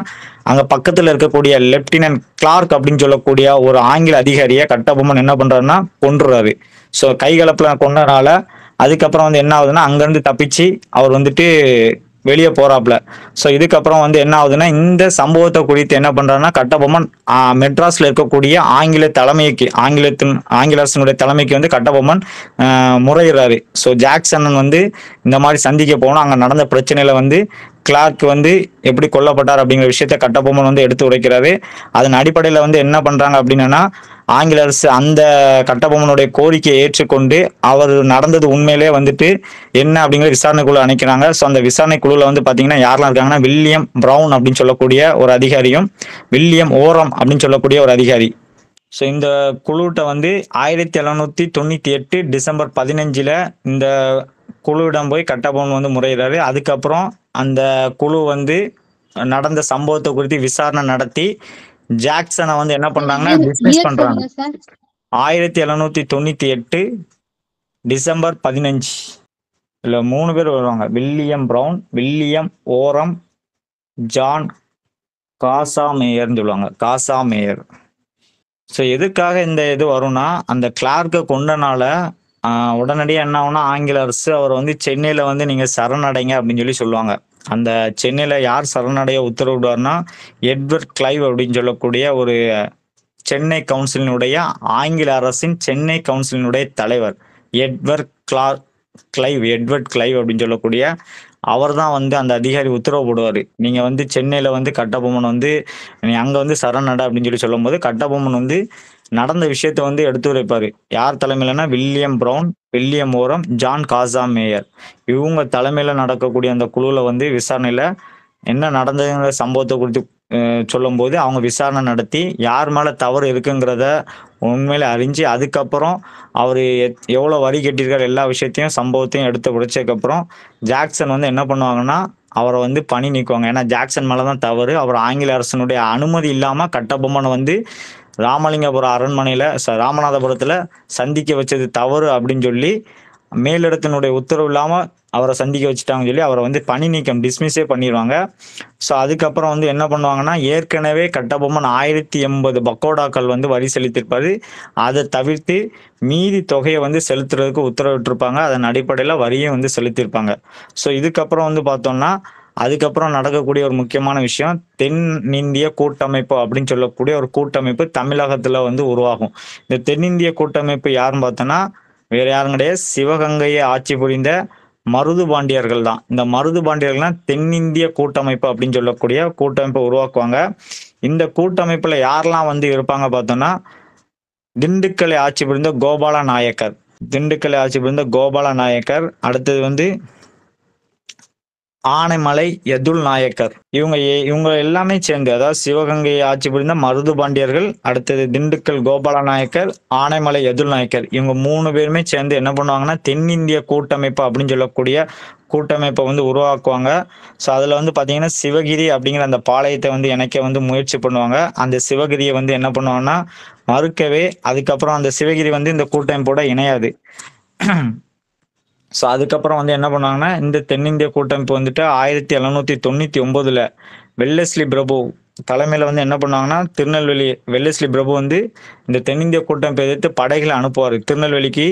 அங்க பக்கத்துல இருக்கக்கூடிய லெப்டினன்ட் கிளார்க் அப்படின்னு சொல்லக்கூடிய ஒரு ஆங்கில அதிகாரியை கட்டபொம்மன் என்ன பண்றாருன்னா கொன்றுறாரு. ஸோ கைகலப்புல கொண்டனால அதுக்கப்புறம் வந்து என்ன ஆகுதுன்னா அங்கேருந்து தப்பிச்சு அவர் வந்துட்டு வெளியே போறாப்ல. ஸோ இதுக்கப்புறம் வந்து என்ன ஆகுதுன்னா இந்த சம்பவத்தை குறித்து என்ன பண்றாருன்னா கட்டபொம்மன் மெட்ராஸ்ல இருக்கக்கூடிய ஆங்கில தலைமைக்கு ஆங்கிலத்தின் ஆங்கிலசனுடைய தலைமைக்கு வந்து கட்டபொம்மன் முறையிறாரு ஸோ ஜாக்சன் வந்து இந்த மாதிரி சந்திக்க போனோம் அங்கே நடந்த பிரச்சனையில வந்து கிளார்க் வந்து எப்படி கொல்லப்பட்டார் அப்படிங்கிற விஷயத்த கட்டபொம்மன் வந்து எடுத்து உரைக்கிறாரு அதன் அடிப்படையில் வந்து என்ன பண்றாங்க அப்படின்னா ஆங்கில அரசு அந்த கட்டபொம்மனுடைய கோரிக்கையை ஏற்றுக்கொண்டு அவர் நடந்தது உண்மையிலே வந்துட்டு என்ன அப்படிங்கிற விசாரணை குழு அணைக்கிறாங்க ஸோ அந்த விசாரணை குழுவில் வந்து பார்த்தீங்கன்னா யாரெல்லாம் இருக்காங்கன்னா வில்லியம் ப்ரௌன் அப்படின்னு சொல்லக்கூடிய ஒரு அதிகாரியும் வில்லியம் ஓரம் அப்படின்னு சொல்லக்கூடிய ஒரு அதிகாரி. ஸோ இந்த குழுட்ட வந்து ஆயிரத்தி எழுநூத்தி தொண்ணூத்தி எட்டு டிசம்பர் பதினஞ்சுல இந்த குழுவிடம் போய் கட்டபொம்மன் வந்து முறையிறாரு அதுக்கப்புறம் அந்த குழு வந்து நடந்த சம்பவத்தை குறித்து விசாரணை நடத்தி ஜாக்சனை வந்து என்ன பண்றாங்கன்னா டிஸ்மிஸ் பண்றாங்க. ஆயிரத்தி எழுநூத்தி தொண்ணூத்தி எட்டு டிசம்பர் பதினஞ்சு. இதுல மூணு பேர் வருவாங்க. William Brown William Oram John காசா மேயர்னு சொல்லுவாங்க. காசா மேயர் ஸோ எதுக்காக இந்த இது வரும்னா அந்த கிளார்க்கை கொண்டனால உடனடியாக என்ன ஆகும்னா ஆங்கில அரசு அவர் வந்து சென்னையில் வந்து நீங்கள் சரணடைங்க அப்படின்னு சொல்லி சொல்லுவாங்க. அந்த சென்னையில் யார் சரணடைய உத்தரவிடுவார்னா எட்வர்ட் கிளைவ் அப்படின்னு சொல்லக்கூடிய ஒரு சென்னை கவுன்சிலினுடைய ஆங்கில அரசின் சென்னை கவுன்சிலினுடைய தலைவர். எட்வர்ட் கிளா கிளைவ் எட்வர்ட் கிளைவ் அப்படின்னு சொல்லக்கூடிய அவர் தான் வந்து அந்த அதிகாரி உத்தரவு போடுவார் நீங்கள் வந்து சென்னையில் வந்து கட்டபொம்மன் வந்து நீ அங்கே வந்து சரணடை அப்படின்னு சொல்லி சொல்லும்போது கட்டபொம்மன் வந்து நடந்த விஷயத்தை வந்து எடுத்து உரைப்பார். யார் தலைமையிலனா William Brown William Oram John Casamajor இவங்க தலைமையில் நடக்கக்கூடிய அந்த குழுவில் வந்து விசாரணையில் என்ன நடந்ததுங்கிற சம்பவத்தை குறித்து சொல்லும்போது அவங்க விசாரணை நடத்தி யார் மேலே தவறு இருக்குங்கிறத உண்மையில் அறிஞ்சு அதுக்கப்புறம் அவர் எவ்வளோ வரி கட்டியிருக்கார் எல்லா விஷயத்தையும் சம்பவத்தையும் எடுத்து பிடிச்சதுக்கப்புறம் ஜாக்சன் வந்து என்ன பண்ணுவாங்கன்னா அவரை வந்து பணி நீக்குவாங்க. ஏன்னா ஜாக்சன் மேலே தான் தவறு. அவர் ஆங்கில அரசனுடைய அனுமதி இல்லாமல் கட்டபொம்மனை வந்து ராமலிங்கபுரம் அரண்மனையில் ச ராமநாதபுரத்தில் சந்திக்க வச்சது தவறு அப்படின்னு சொல்லி மேலிடத்தினுடைய உத்தரவு இல்லாமல் அவரை சந்திக்க வச்சுட்டாங்கன்னு சொல்லி அவரை வந்து பணி நீக்கம் டிஸ்மிஸே பண்ணிடுவாங்க. ஸோ அதுக்கப்புறம் வந்து என்ன பண்ணுவாங்கன்னா ஏற்கனவே கட்டபொம்மன் ஆயிரத்தி எண்பது பக்கோடாக்கள் வந்து வரி செலுத்தியிருப்பாரு. அதை தவிர்த்து மீதி தொகையை வந்து செலுத்துறதுக்கு உத்தரவிட்டிருப்பாங்க. அதன் அடிப்படையில் வரியும் வந்து செலுத்தியிருப்பாங்க. ஸோ இதுக்கப்புறம் வந்து பார்த்தோம்னா அதுக்கப்புறம் நடக்கக்கூடிய ஒரு முக்கியமான விஷயம் தென் இந்திய கூட்டமைப்பு அப்படின்னு சொல்லக்கூடிய ஒரு கூட்டமைப்பு தமிழகத்துல வந்து உருவாகும். இந்த தென்னிந்திய கூட்டமைப்பு யாருன்னு பார்த்தோன்னா வேற யாரும் கிடையாது. சிவகங்கையை ஆட்சி புரிந்த மருது பாண்டியர்கள் தான். இந்த மருது பாண்டியர்கள்லாம் தென்னிந்திய கூட்டமைப்பு அப்படின்னு சொல்லக்கூடிய கூட்டமைப்பை உருவாக்குவாங்க. இந்த கூட்டமைப்புல யாரெல்லாம் வந்து இருப்பாங்க பார்த்தோம்னா திண்டுக்கலை ஆட்சி புரிந்த கோபால நாயக்கர் திண்டுக்கலை ஆட்சி புரிந்த கோபால நாயக்கர் அடுத்தது வந்து ஆனைமலை எதுல் நாயக்கர். இவங்க ஏ- இவங்க எல்லாமே சேர்ந்து அதாவது சிவகங்கையை ஆட்சி புரிந்த மருது பாண்டியர்கள் அடுத்தது திண்டுக்கல் கோபால நாயக்கர் ஆனைமலை எதுல் நாயக்கர். இவங்க மூணு பேருமே சேர்ந்து என்ன பண்ணுவாங்கன்னா தென்னிந்திய கூட்டமைப்பு அப்படின்னு சொல்லக்கூடிய கூட்டமைப்பை வந்து உருவாக்குவாங்க. ஸோ அதில் வந்து பார்த்தீங்கன்னா சிவகிரி அப்படிங்கிற அந்த பாளையத்தை வந்து இணைக்க வந்து முயற்சி பண்ணுவாங்க. அந்த சிவகிரியை வந்து என்ன பண்ணுவாங்கன்னா மறுக்கவே அதுக்கப்புறம் அந்த சிவகிரி வந்து இந்த கூட்டமைப்போட இணையாது. ஸோ அதுக்கப்புறம் வந்து என்ன பண்ணாங்கன்னா இந்த தென்னிந்திய கூட்டமைப்பு வந்துட்டு ஆயிரத்தி எழுநூத்தி தொண்ணூத்தி ஒன்பதுல வெள்ளஸ்லி பிரபு தலைமையில் வந்து என்ன பண்ணாங்கன்னா திருநெல்வேலி வெள்ளஸ்லி பிரபு வந்து இந்த தென்னிந்திய கூட்டமைப்பை எதிர்த்து படைகளை அனுப்புவார். திருநெல்வேலிக்கு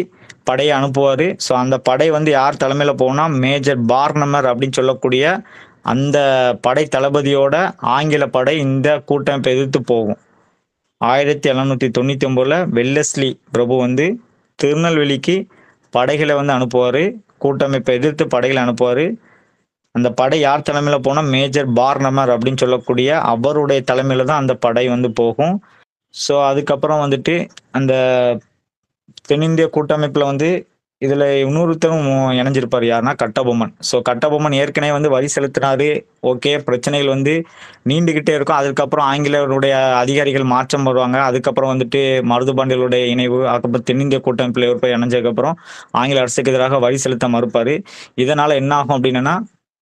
படையை அனுப்புவார். ஸோ அந்த படை வந்து யார் தலைமையில் போனால் மேஜர் பார்னமர் அப்படின்னு சொல்லக்கூடிய அந்த படை தளபதியோட ஆங்கில படை இந்த கூட்டமைப்பை எதிர்த்து போகும். ஆயிரத்தி எழுநூற்றி தொண்ணூற்றி ஒம்போதில் வெள்ளஸ்லி பிரபு வந்து திருநெல்வேலிக்கு படைகளை வந்து அனுப்புவார். கூட்டமைப்பை எதிர்த்து படைகளை அனுப்புவார். அந்த படை யார் தலைமையில் போனால் மேஜர் பார்னமர் அப்படின்னு சொல்லக்கூடிய அவருடைய தலைமையில் தான் அந்த படை வந்து போகும். ஸோ அதுக்கப்புறம் வந்துட்டு அந்த தென்னிந்திய கூட்டமைப்பில் வந்து இதுல இன்னொருத்தரும் இணைஞ்சிருப்பார் யாருன்னா கட்டபொம்மன். ஸோ கட்டபொம்மன் ஏற்கனவே வந்து வரி செலுத்தினாரு. ஓகே பிரச்சனைகள் வந்து நீண்டுகிட்டே இருக்கும். அதுக்கப்புறம் ஆங்கிலருடைய அதிகாரிகள் மாற்றம் வருவாங்க. அதுக்கப்புறம் வந்துட்டு மருதுபாண்டியலுடைய இணைவு அதுக்கப்புறம் தென்னிந்திய கூட்டமைப்பில் இவர் போய் இணைஞ்சதுக்கப்புறம் ஆங்கில அரசுக்கு எதிராக வரி செலுத்த மறுப்பார். இதனால என்ன ஆகும் அப்படின்னா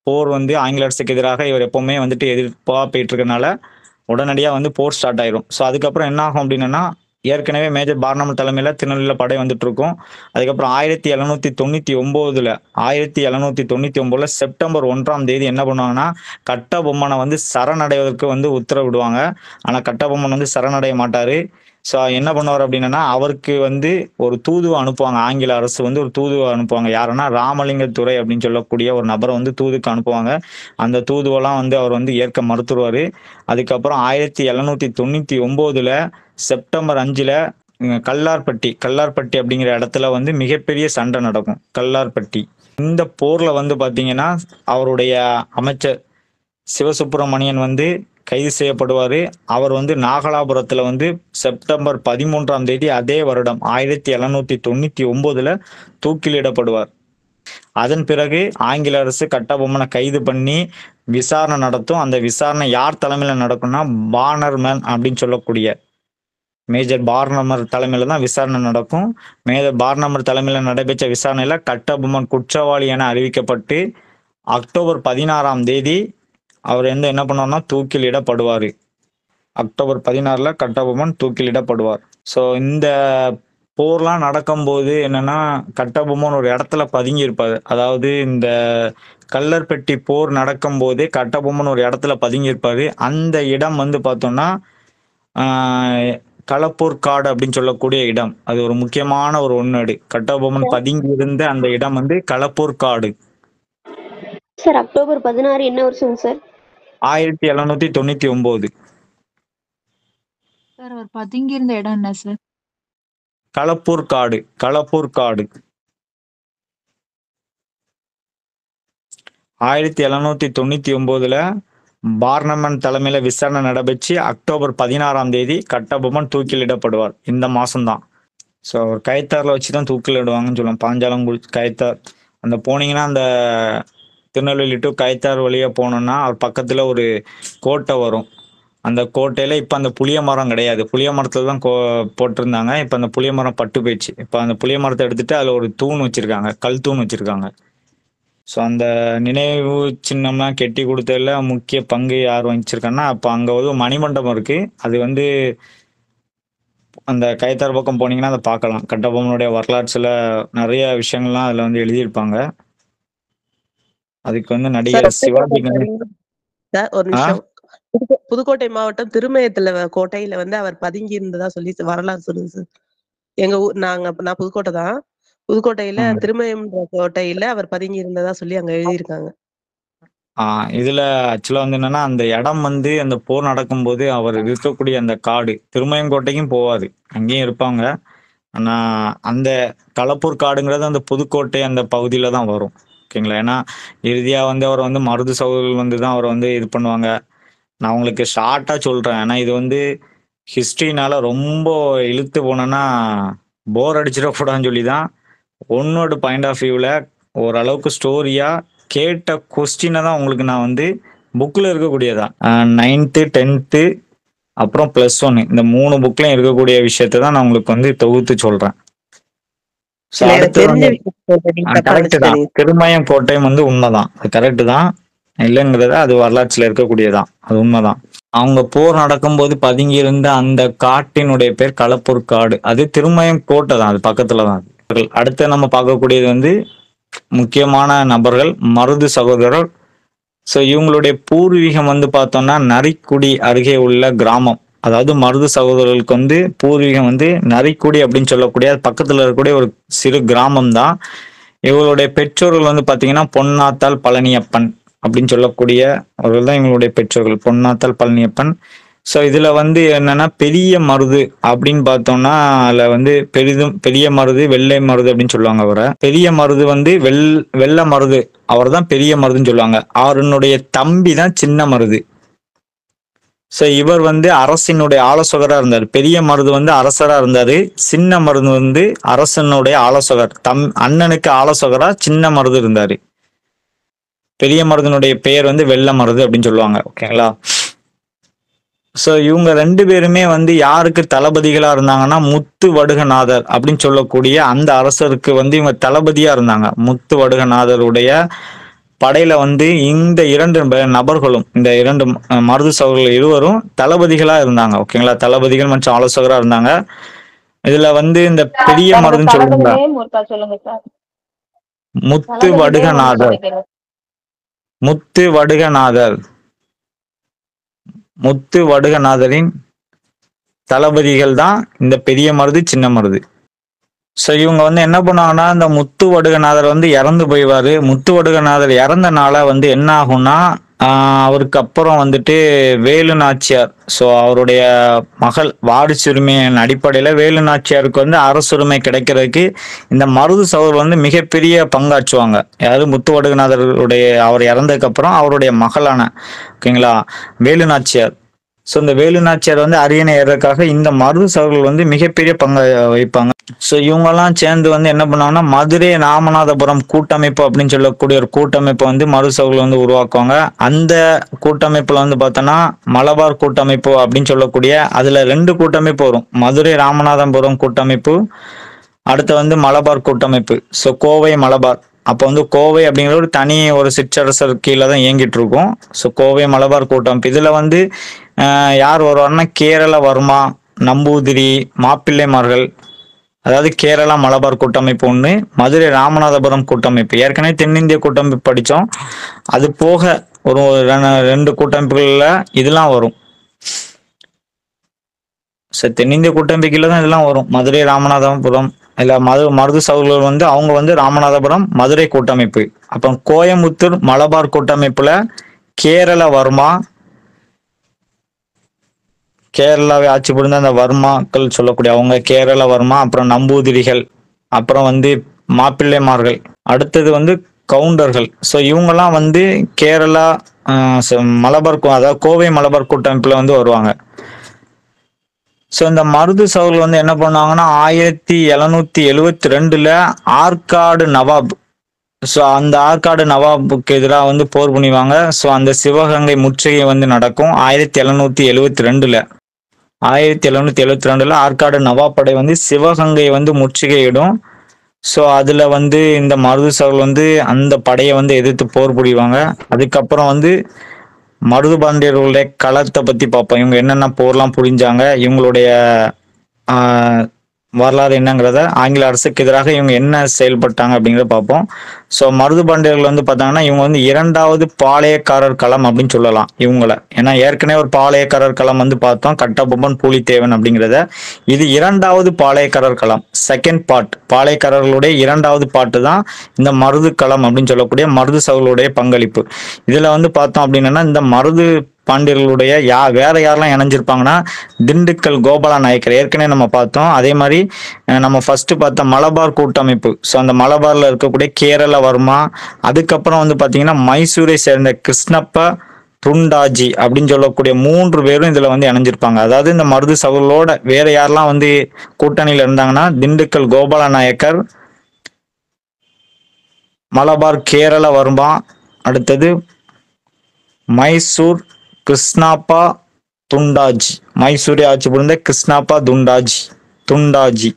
போர் வந்து ஆங்கில அரசுக்கு எதிராக இவர் எப்பவுமே வந்துட்டு எதிர்ப்பாக போயிட்டு இருக்கனால உடனடியாக வந்து போர் ஸ்டார்ட் ஆயிரும். ஸோ அதுக்கப்புறம் என்ன ஆகும் அப்படின்னா ஏற்கனவே மேஜர் பார்னமல் தலைமையில் திருநெல்வேலியில் படை வந்துட்டு இருக்கும் அதுக்கப்புறம் ஆயிரத்தி எழுநூத்தி தொண்ணூத்தி ஒன்பதுல ஆயிரத்தி எழுநூத்தி தொண்ணூத்தி ஒன்பதுல செப்டம்பர் ஒன்றாம் தேதி என்ன பண்ணுவாங்கன்னா கட்டபொம்மனை வந்து சரணடைவதற்கு வந்து உத்தரவிடுவாங்க. ஆனா கட்டபொம்மன் வந்து சரணடைய மாட்டாரு. ஸோ என்ன பண்ணுவார் அப்படின்னா அவருக்கு வந்து ஒரு தூதுவை அனுப்புவாங்க. ஆங்கில அரசு வந்து ஒரு தூதுவை அனுப்புவாங்க. யாருன்னா ராமலிங்கத்துறை அப்படின்னு சொல்லக்கூடிய ஒரு நபரை வந்து தூதுக்கு அனுப்புவாங்க. அந்த தூதுவெல்லாம் வந்து அவர் வந்து ஏற்க மறுத்துருவார். அதுக்கப்புறம் ஆயிரத்தி எழுநூத்தி தொண்ணூற்றி ஒம்போதில் செப்டம்பர் அஞ்சில் கல்லார்பட்டி கல்லார்பட்டி அப்படிங்கிற இடத்துல வந்து மிகப்பெரிய சண்டை நடக்கும். கல்லார்பட்டி. இந்த போரில் வந்து பார்த்தீங்கன்னா அவருடைய அமைச்சர் சிவசுப்பிரமணியன் வந்து கைது செய்யப்படுவார். அவர் வந்து நாகலாபுரத்தில் வந்து செப்டம்பர் பதிமூன்றாம் தேதி அதே வருடம் ஆயிரத்தி எழுநூத்தி தொண்ணூற்றி ஒம்போதில் தூக்கிலிடப்படுவார். அதன் பிறகு ஆங்கில அரசு கட்டபொம்மனை கைது பண்ணி விசாரணை நடத்தும். அந்த விசாரணை யார் தலைமையில் நடக்கும்னா பானர்மேன் அப்படின்னு சொல்லக்கூடிய மேஜர் பார்னமர் தலைமையில தான் விசாரணை நடக்கும். மேஜர் பார்னமர் தலைமையில நடைபெற்ற விசாரணையில கட்டபொம்மன் குற்றவாளி என அறிவிக்கப்பட்டு அக்டோபர் பதினாறாம் தேதி அவர் வந்து என்ன பண்ணார்னா தூக்கிலிடப்படுவார். அக்டோபர் பதினாறுல கட்டபொம்மன் தூக்கிலிடப்படுவார். ஸோ இந்த போர்லாம் நடக்கும்போது என்னன்னா கட்டபொம்மன் ஒரு இடத்துல பதுங்கியிருப்பார். அதாவது இந்த கல்லர்பெட்டி போர் நடக்கும்போதே கட்டபொம்மன் ஒரு இடத்துல பதுங்கியிருப்பார். அந்த இடம் வந்து பார்த்தோம்னா ஆஹ், களப்பூர் காடு அப்படின்னு சொல்லக்கூடிய இடம். அது ஒரு முக்கியமான ஒரு ஒன்னடு கட்டபொம்மன் பதுங்கி இருந்த அந்த இடம் வந்து களப்பூர் காடு. சார் அக்டோபர் பதினாறு என்ன வருஷம் சார்? ஆயிரத்தி எழுநூத்தி தொண்ணூத்தி ஒன்பது சார் அவர் பதுங்கி இருந்த இடம் என்ன சார்? களப்பூர் காடு. களப்பூர் காடு. ஆயிரத்தி எழுநூத்தி தொண்ணூத்தி ஒன்பதுல பார்னமன் தலைமையில விசாரணை நடைபெற்று அக்டோபர் பதினாறாம் தேதி கட்டபொம்மன் தூக்கிலிடப்படுவார். இந்த மாசம்தான். ஸோ அவர் கயத்தாரில் வச்சு தான் தூக்கிலிடுவாங்கன்னு சொல்லுவோம் பாஞ்சாலங்குடி கயத்தார். அந்த போனீங்கன்னா அந்த திருநெல்வேலி டு கயத்தார் வழியா போனோம்னா அவர் பக்கத்துல ஒரு கோட்டை வரும். அந்த கோட்டையில இப்ப அந்த புளிய மரம் கிடையாது. புளிய மரத்துல தான் கோ போட்டிருந்தாங்க. இப்ப அந்த புளிய மரம் பட்டு போயிடுச்சு. இப்ப அந்த புளிய மரத்தை எடுத்துட்டு அதுல ஒரு தூண் வச்சிருக்காங்க. கல் தூண் வச்சிருக்காங்க. ஸோ அந்த நினைவு சின்னம்லாம் கெட்டி கொடுத்ததுல முக்கிய பங்கு யார் வகிச்சிருக்காங்கன்னா அப்போ அங்கே வந்து மணிமண்டபம் இருக்கு. அது வந்து அந்த கைத்தார் பக்கம் போனீங்கன்னா அதை பார்க்கலாம் கட்டபொம்மனுடைய வரலாற்றுல நிறைய விஷயங்கள்லாம் அதில் வந்து எழுதியிருப்பாங்க. அதுக்கு வந்து நடிகர் சிவாஜி ஒரு? நிமிஷம். புதுக்கோட்டை மாவட்டம் திருமயத்துல கோட்டையில வந்து அவர் பதுங்கி இருந்ததா சொல்லி வரலாறு சொல்லுங்க சார். எங்க ஊர் நாங்க நான் புதுக்கோட்டை தான். புதுக்கோட்டையில ம். திருமயம் கோட்டையில அவர் பதுங்கி இருந்ததா சொல்லி அங்க எழுதியிருக்காங்க. ஆ இதுல ஆக்சுவலா வந்து என்னன்னா அந்த இடம் வந்து அந்த போர் நடக்கும்போது அவர் இருக்கக்கூடிய அந்த காடு திருமயங்கோட்டைக்கும் போவாரு அங்கேயும் இருப்பாங்க. ஆனா அந்த களப்பூர் காடுங்கிறது அந்த புதுக்கோட்டை அந்த பகுதியில தான் வரும். ஓகேங்களா? ஏன்னா இறுதியா வந்து அவர் வந்து மருது சகோதரர்கள் வந்து தான் அவரை வந்து இது பண்ணுவாங்க. நான் உங்களுக்கு ஷார்ட்டா சொல்றேன். ஏன்னா இது வந்து ஹிஸ்டரினால ரொம்ப இழுத்து போனேன்னா போர் அடிச்சிடக்கூடாதுன்னு சொல்லி தான் ஒன்னோட பாயிண்ட் ஆஃப் வியூவில் ஓரளவுக்கு ஸ்டோரியா கேட்ட கொஸ்டினை தான் உங்களுக்கு நான் வந்து புக்கில் இருக்கக்கூடியதா? நைன்த்து டென்த்து அப்புறம் ப்ளஸ் ஒன் இந்த மூணு புக்லையும் இருக்கக்கூடிய விஷயத்தை தான் நான் உங்களுக்கு வந்து தொகுத்து நினைச்சுக்காதீங்க. திருமயம் கோட்டையம் வந்து உண்மைதான். அது கரெக்ட் தான். இல்லைங்கிறத அது வரலாற்றுல இருக்கக்கூடியதான். அது உண்மைதான். அவங்க போர் நடக்கும்போது பதுங்கி இருந்த அந்த காட்டினுடைய பேர் களப்பூர் காடு அது திருமயம் கோட்டை தான். அது பக்கத்துல தான் இருக்கு. அடுத்து நம்ம பார்க்கக்கூடியது வந்து முக்கியமான நபர்கள் மருது சகோதரர். ஸோ இவங்களுடைய பூர்வீகம் வந்து பார்த்தோம்னா நரிக்குடி அருகே உள்ள கிராமம். அதாவது மருது சகோதரர்களுக்கு வந்து பூர்வீகம் வந்து நரிக்குடி அப்படின்னு சொல்லக்கூடிய பக்கத்தில் இருக்கக்கூடிய ஒரு சிறு கிராமம் தான். இவங்களுடைய பெற்றோர்கள் வந்து பார்த்தீங்கன்னா பொன்னாத்தால் பழனியப்பன் அப்படின்னு சொல்லக்கூடிய அவர்கள் தான் இவங்களுடைய பெற்றோர்கள். பொன்னாத்தால் பழனியப்பன். ஸோ இதில் வந்து என்னென்னா பெரிய மருது அப்படின்னு பார்த்தோம்னா அதில் வந்து பெரிதும் பெரிய மருது வெள்ளை மருது அப்படின்னு சொல்லுவாங்க அவரை. பெரிய மருது வந்து வெள் வெள்ளை மருது. அவர் தான் பெரிய மருதுன்னு சொல்லுவாங்க. அவருனுடைய தம்பி தான் சின்ன மருது. ஸோ இவர் வந்து அரசினுடைய ஆலோசகராக இருந்தார். பெரிய மருது வந்து அரசராக இருந்தார். சின்ன மருது வந்து அரசனுடைய ஆலோசகர். தம் அண்ணனுக்கு ஆலோசகராக சின்ன மருது இருந்தார். பெரிய மருதனுடைய பெயர் வந்து வெள்ள மருது அப்படின்னு சொல்லுவாங்க. ஓகேங்களா? ஸோ இவங்க ரெண்டு பேருமே வந்து யாருக்கு தளபதிகளா இருந்தாங்கன்னா முத்து வடுகநாதர் அப்படின்னு சொல்லக்கூடிய அந்த அரசருக்கு வந்து இவங்க தளபதியா இருந்தாங்க. முத்து வடுகநாதருடைய படையில வந்து இந்த இரண்டு நபர்களும் இந்த இரண்டு மருது சகோதரர்கள் இருவரும் தளபதிகளா இருந்தாங்க. ஓகேங்களா? தளபதிகள் மற்றும் ஆலோசகரா இருந்தாங்க. இதுல வந்து இந்த பெரிய மருதுன்னு சொல்லுங்க முத்து வடுகநாதர். முத்து வடுகநாதர். முத்து வடுகநாதரின் தளபதிகள் தான் இந்த பெரிய மருது சின்ன மருது. ஸோ இவங்க வந்து என்ன பண்ணுவாங்கன்னா இந்த முத்து வடுகநாதர் வந்து இறந்து போயிவாரு முத்து வடுகநாதர் இறந்தனால வந்து என்ன ஆகும்னா அவருக்கு அப்புறம் வந்துட்டு வேலு நாச்சியார். ஸோ அவருடைய மகள் வாரிசுரிமையின் அடிப்படையில் வேலு நாச்சியாருக்கு வந்து அரசுரிமை கிடைக்கிறதுக்கு இந்த மருது சகோதரர் வந்து மிகப்பெரிய பங்காற்றுவாங்க. யாரு? முத்துவடுகநாதருடைய அவர் இறந்ததுக்கு அப்புறம் அவருடைய மகளான ஓகேங்களா? வேலு நாச்சியார். ஸோ இந்த வேலு நாச்சியார் வந்து அரியணை ஏறதுக்காக இந்த மருது சவர்கள் வந்து மிகப்பெரிய பங்கை வைப்பாங்க ஸோ இவங்கெல்லாம் சேர்ந்து வந்து என்ன பண்ணுவாங்கன்னா மதுரை ராமநாதபுரம் கூட்டமைப்பு அப்படின்னு சொல்லக்கூடிய ஒரு கூட்டமைப்பை வந்து மருது சவர்கள் வந்து உருவாக்குவாங்க. அந்த கூட்டமைப்பில் வந்து பார்த்தோன்னா மலபார் கூட்டமைப்பு அப்படின்னு சொல்லக்கூடிய அதில் ரெண்டு கூட்டமைப்பு வரும். மதுரை ராமநாதபுரம் கூட்டமைப்பு அடுத்து வந்து மலபார் கூட்டமைப்பு. ஸோ கோவை மலபார். அப்போ வந்து கோவை அப்படிங்கிற ஒரு தனி ஒரு சிற்றரசர் கீழே தான் இயங்கிட்டு இருக்கும். ஸோ கோவை மலபார் கூட்டமைப்பு. இதில் வந்து யார் வருவார்னா கேரள வர்மா நம்பூதிரி மாப்பிள்ளைமார்கள். அதாவது கேரளா மலபார் கூட்டமைப்பு ஒன்று மதுரை ராமநாதபுரம் கூட்டமைப்பு. ஏற்கனவே தென்னிந்திய கூட்டமைப்பு படித்தோம் அது போக ஒரு ரெண்டு கூட்டமைப்புகளில் இதெல்லாம் வரும். சரி தென்னிந்திய கூட்டமைப்புல தான் இதெல்லாம் வரும். மதுரை ராமநாதபுரம் இல்லை மது மருது சகோதரர்கள் வந்து அவங்க வந்து ராமநாதபுரம் மதுரை கூட்டமைப்பு. அப்புறம் கோயம்புத்தூர் மலபார் கூட்டமைப்பில் கேரள வர்மா கேரளாவை ஆட்சி புரிந்த அந்த வர்மாக்கள் சொல்லக்கூடிய அவங்க கேரள வர்மா அப்புறம் நம்பூதிரிகள் அப்புறம் வந்து மாப்பிள்ளைமார்கள். அடுத்தது வந்து கவுண்டர்கள். ஸோ இவங்கெல்லாம் வந்து கேரளா ஆஹ், மலபார் அதாவது கோவை மலபார் கூட்டமைப்பில் வந்து வருவாங்க. ஸோ இந்த மருது சவுல் வந்து என்ன பண்ணாங்கன்னா ஆயிரத்தி எழுநூத்தி எழுவத்தி ரெண்டுல ஆற்காடு நவாப் ஸோ அந்த ஆற்காடு நவாபுக்கு எதிராக வந்து போர் புனிவாங்க ஸோ அந்த சிவகங்கை முற்றுகை வந்து நடக்கும் ஆயிரத்தி எழுநூத்தி எழுவத்தி ரெண்டுல ஆயிரத்தி எழுநூத்தி எழுவத்தி ரெண்டுல ஆற்காடு நவாப்படை வந்து சிவகங்கை வந்து முற்றுகையிடும். ஸோ அதுல வந்து இந்த மருது வந்து அந்த படையை வந்து எதிர்த்து போர் புரிவாங்க. அதுக்கப்புறம் வந்து மருது பாண்டியர்களுடைய களத்தை பத்தி பார்ப்போம். இவங்க என்னென்ன போர்லாம் புரிஞ்சாங்க இவங்களுடைய ஆஹ், வரலாறு என்னங்கிறத ஆங்கில அரசுக்கு எதிராக இவங்க என்ன செயல்பட்டாங்க அப்படிங்கிறத பார்ப்போம். ஸோ மருது பாண்டியர்கள் வந்து பார்த்தாங்கன்னா இவங்க வந்து இரண்டாவது பாளையக்காரர் களம் அப்படின்னு சொல்லலாம் இவங்கள. ஏன்னா ஏற்கனவே ஒரு பாளையக்காரர் களம் வந்து பார்த்தோம். கட்டபொம்மன் பூலித்தேவன் அப்படிங்கிறத. இது இரண்டாவது பாளையக்காரர் களம் செகண்ட் பார்ட் பாளையக்காரர்களுடைய இரண்டாவது பாட்டு தான் இந்த மருது களம் அப்படின்னு சொல்லக்கூடிய மருது சவுளுடைய பங்களிப்பு. இதில் வந்து பார்த்தோம் அப்படின்னா இந்த மருது பாண்டியர்களுடைய யா வேற யாரெல்லாம் இணைஞ்சிருப்பாங்கன்னா திண்டுக்கல் கோபால நாயக்கர். ஏற்கனவே நம்ம பார்த்தோம். அதே மாதிரி நம்ம ஃபர்ஸ்ட் பார்த்த மலபார் கூட்டமைப்பு. ஸோ அந்த மலபார்ல இருக்கக்கூடிய கேரள வர்மா அதுக்கப்புறம் வந்து பார்த்தீங்கன்னா மைசூரை சேர்ந்த கிருஷ்ணப்ப துண்டாஜி அப்படின்னு சொல்லக்கூடிய மூன்று பேரும் இதுல வந்து இணைஞ்சிருப்பாங்க. அதாவது இந்த மருது சகோதரோட வேற யாரெல்லாம் வந்து கூட்டணியில இருந்தாங்கன்னா திண்டுக்கல் கோபால நாயக்கர் மலபார் கேரள வர்மா அடுத்தது மைசூர் கிருஷ்ணாப்பா துண்டாஜி. மைசூரை ஆட்சி புரிந்த கிருஷ்ணாப்பா துண்டாஜி. துண்டாஜி.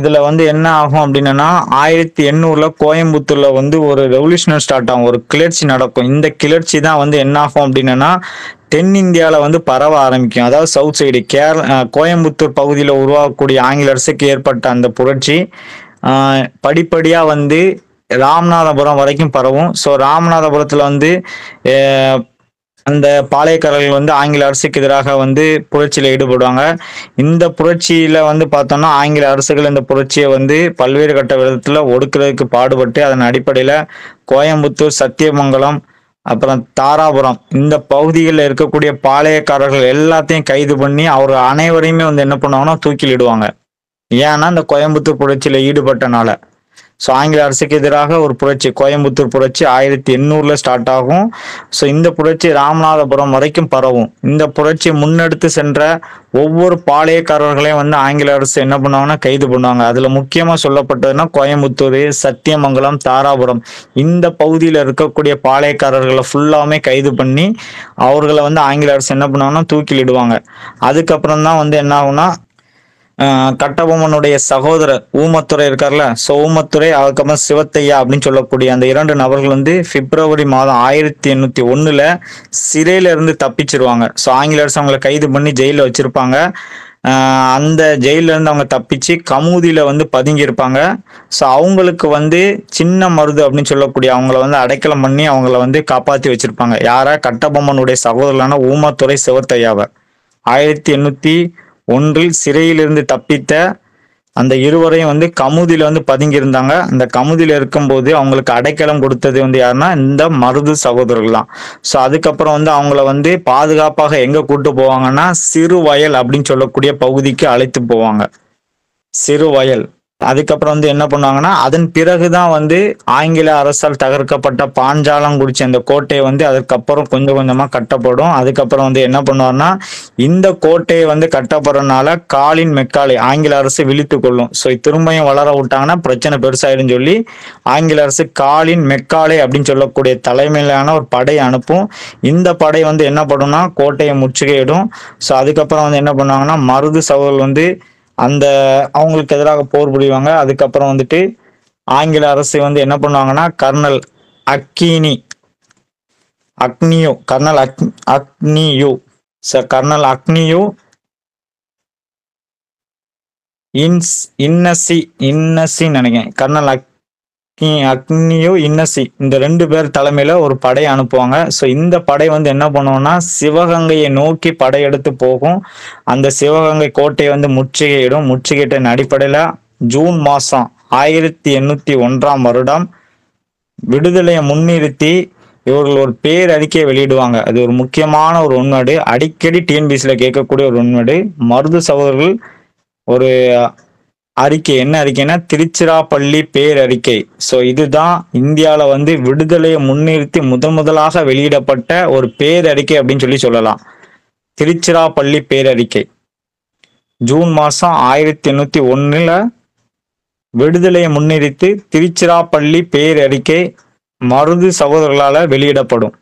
இதுல வந்து என்ன ஆகும் அப்படின்னா ஆயிரத்தி எண்ணூறுல கோயம்புத்தூர்ல வந்து ஒரு ரெவல்யூஷனரி ஸ்டார்ட் ஆகும். ஒரு கிளர்ச்சி நடக்கும். இந்த கிளர்ச்சி தான் வந்து என்ன ஆகும் அப்படின்னா தென்னிந்தியாவில் வந்து பரவ ஆரம்பிக்கும். அதாவது சவுத் சைடு கேரள கோயம்புத்தூர் பகுதியில் உருவாகக்கூடிய ஆங்கில அரசுக்கு ஏற்பட்ட அந்த புரட்சி படிப்படியாக படிப்படியா வந்து ராமநாதபுரம் வரைக்கும் பரவும். ஸோ ராமநாதபுரத்துல வந்து அந்த பாளையக்காரர்கள் வந்து ஆங்கில அரசுக்கு எதிராக வந்து புரட்சியில் ஈடுபடுவாங்க. இந்த புரட்சியில் வந்து பார்த்தோம்னா ஆங்கில அரசுகள் இந்த புரட்சியை வந்து பல்வேறு கட்ட விதத்தில் ஒடுக்கிறதுக்கு பாடுபட்டு அதன் அடிப்படையில் கோயம்புத்தூர் சத்தியமங்கலம் அப்புறம் தாராபுரம் இந்த பகுதிகளில் இருக்கக்கூடிய பாளையக்காரர்கள் எல்லாத்தையும் கைது பண்ணி அவர் அனைவரையுமே வந்து என்ன பண்ணுவாங்கன்னா தூக்கிலிடுவாங்க. ஏன்னா இந்த கோயம்புத்தூர் புரட்சியில் ஈடுபட்டனால. ஸோ ஆங்கில அரசுக்கு எதிராக ஒரு புரட்சி கோயம்புத்தூர் புரட்சி ஆயிரத்தி எண்ணூறில் ஸ்டார்ட் ஆகும். ஸோ இந்த புரட்சி ராமநாதபுரம் வரைக்கும் பரவும். இந்த புரட்சி முன்னெடுத்து சென்ற ஒவ்வொரு பாளையக்காரர்களையும் வந்து ஆங்கில அரசு என்ன பண்ணுவாங்கன்னா கைது பண்ணுவாங்க. அதில் முக்கியமாக சொல்லப்பட்டதுன்னா கோயம்புத்தூர் சத்தியமங்கலம் தாராபுரம். இந்த பகுதியில் இருக்கக்கூடிய பாளையக்காரர்களை ஃபுல்லாமே கைது பண்ணி அவர்களை வந்து ஆங்கில அரசு என்ன பண்ணுவாங்கன்னா தூக்கிலிடுவாங்க. அதுக்கப்புறம் தான் வந்து என்ன ஆகும்னா கட்டபொம்மனுடைய சகோதரர் ஊமத்துறை இருக்கார்ல. ஸோ ஊமத்துறை அதுக்கப்புறம் சிவத்தையா அப்படின்னு சொல்லக்கூடிய அந்த இரண்டு நபர்கள் வந்து பிப்ரவரி மாதம் ஆயிரத்தி எண்ணூத்தி ஒண்ணுல சிறையில இருந்து தப்பிச்சிருவாங்க. ஸோ ஆங்கில அரசு அவங்களை கைது பண்ணி ஜெயில வச்சிருப்பாங்க. அந்த ஜெயில இருந்து அவங்க தப்பிச்சு கமுதியில வந்து பதுங்கி இருப்பாங்க ஸோ அவங்களுக்கு வந்து சின்ன மருது அப்படின்னு சொல்லக்கூடிய அவங்கள வந்து அடைக்கலம் பண்ணி அவங்கள வந்து காப்பாத்தி வச்சிருப்பாங்க. யாரா? கட்டபொம்மனுடைய சகோதரனான ஊமத்துறை சிவத்தையாவை ஆயிரத்தி எண்ணூத்தி ஒன்றில் சிறையிலிருந்து தப்பித்த அந்த இருவரையும் வந்து கமுதியில வந்து பதுங்கியிருந்தாங்க. அந்த கமுதியில இருக்கும்போது அவங்களுக்கு அடைக்கலம் கொடுத்தது வந்து யாருன்னா இந்த மருது சகோதரர்கள் தான் ஸோ அதுக்கப்புறம் வந்து அவங்கள வந்து பாதுகாப்பாக எங்க கூட்டு போவாங்கன்னா சிறுவயல் அப்படின்னு சொல்லக்கூடிய பகுதிக்கு அழைத்து போவாங்க. சிறுவயல். அதுக்கப்புறம் வந்து என்ன பண்ணுவாங்கன்னா அதன் பிறகுதான் வந்து ஆங்கில அரசால் தகர்க்கப்பட்ட பாஞ்சாலங்குறிச்சி அந்த கோட்டை வந்து அதுக்கப்புறம் கொஞ்சம் கொஞ்சமா கட்டப்படும். அதுக்கப்புறம் வந்து என்ன பண்ணுவார்னா இந்த கோட்டையை வந்து கட்டப்படுறதுனால காலின் மெக்காலை ஆங்கில அரசு விழித்து கொள்ளும். ஸோ திரும்பியும் வளர விட்டாங்கன்னா பிரச்சனை பெருசாயிடும் சொல்லி ஆங்கில அரசு காலின் மெக்காலை அப்படின்னு சொல்லக்கூடிய தலைமையிலான ஒரு படை அனுப்பும். இந்த படை வந்து என்ன பண்ணும்னா கோட்டையை முற்றுகையிடும். ஸோ அதுக்கப்புறம் வந்து என்ன பண்ணுவாங்கன்னா மருது சகோதரர்கள் வந்து அந்த அவங்களுக்கு எதிராக போர் புரிவாங்க. அதுக்கப்புறம் வந்துட்டு ஆங்கில அரசு வந்து என்ன பண்ணுவாங்கன்னா கர்னல் அக்கீனி அக்னியோ கர்னல் அக் அக்னியோ சார் கர்னல் அக்னியோ இன்ஸ் இன்னசி இன்னசின்னு நினைக்கிறேன். கர்னல் அக் அக்னியோ இன்னசி இந்த ரெண்டு பேர் தலைமையில ஒரு படை அனுப்புவாங்க. ஸோ இந்த படை வந்து என்ன பண்ணுவோம்னா சிவகங்கையை நோக்கி படையெடுத்து போகும். அந்த சிவகங்கை கோட்டையை வந்து முற்றுகையிடும். முற்றுகையிட்டின் அடிப்படையில ஜூன் மாசம் ஆயிரத்தி எண்ணூத்தி ஒன்றாம் வருடம் விடுதலையை முன்னிறுத்தி இவர்கள் ஒரு பேரறிக்கையை வெளியிடுவாங்க. அது ஒரு முக்கியமான ஒரு உண்மைடு. அடிக்கடி டிஎன்பிசியில கேட்கக்கூடிய ஒரு உண்மைடு. மருது சகோதரர்கள் ஒரு அறிக்கை. என்ன அறிக்கைன்னா திருச்சிராப்பள்ளி பேரறிக்கை. ஸோ இதுதான் இந்தியாவில் வந்து விடுதலையை முன்னிறுத்தி முதன் முதலாக வெளியிடப்பட்ட ஒரு பேரறிக்கை அப்படின்னு சொல்லி சொல்லலாம். திருச்சிராப்பள்ளி பேரறிக்கை. ஜூன் மாதம் ஆயிரத்தி எண்ணூத்தி ஒன்றில் விடுதலையை முன்னிறுத்தி திருச்சிராப்பள்ளி பேரறிக்கை மருது சகோதரர்களால் வெளியிடப்படும்.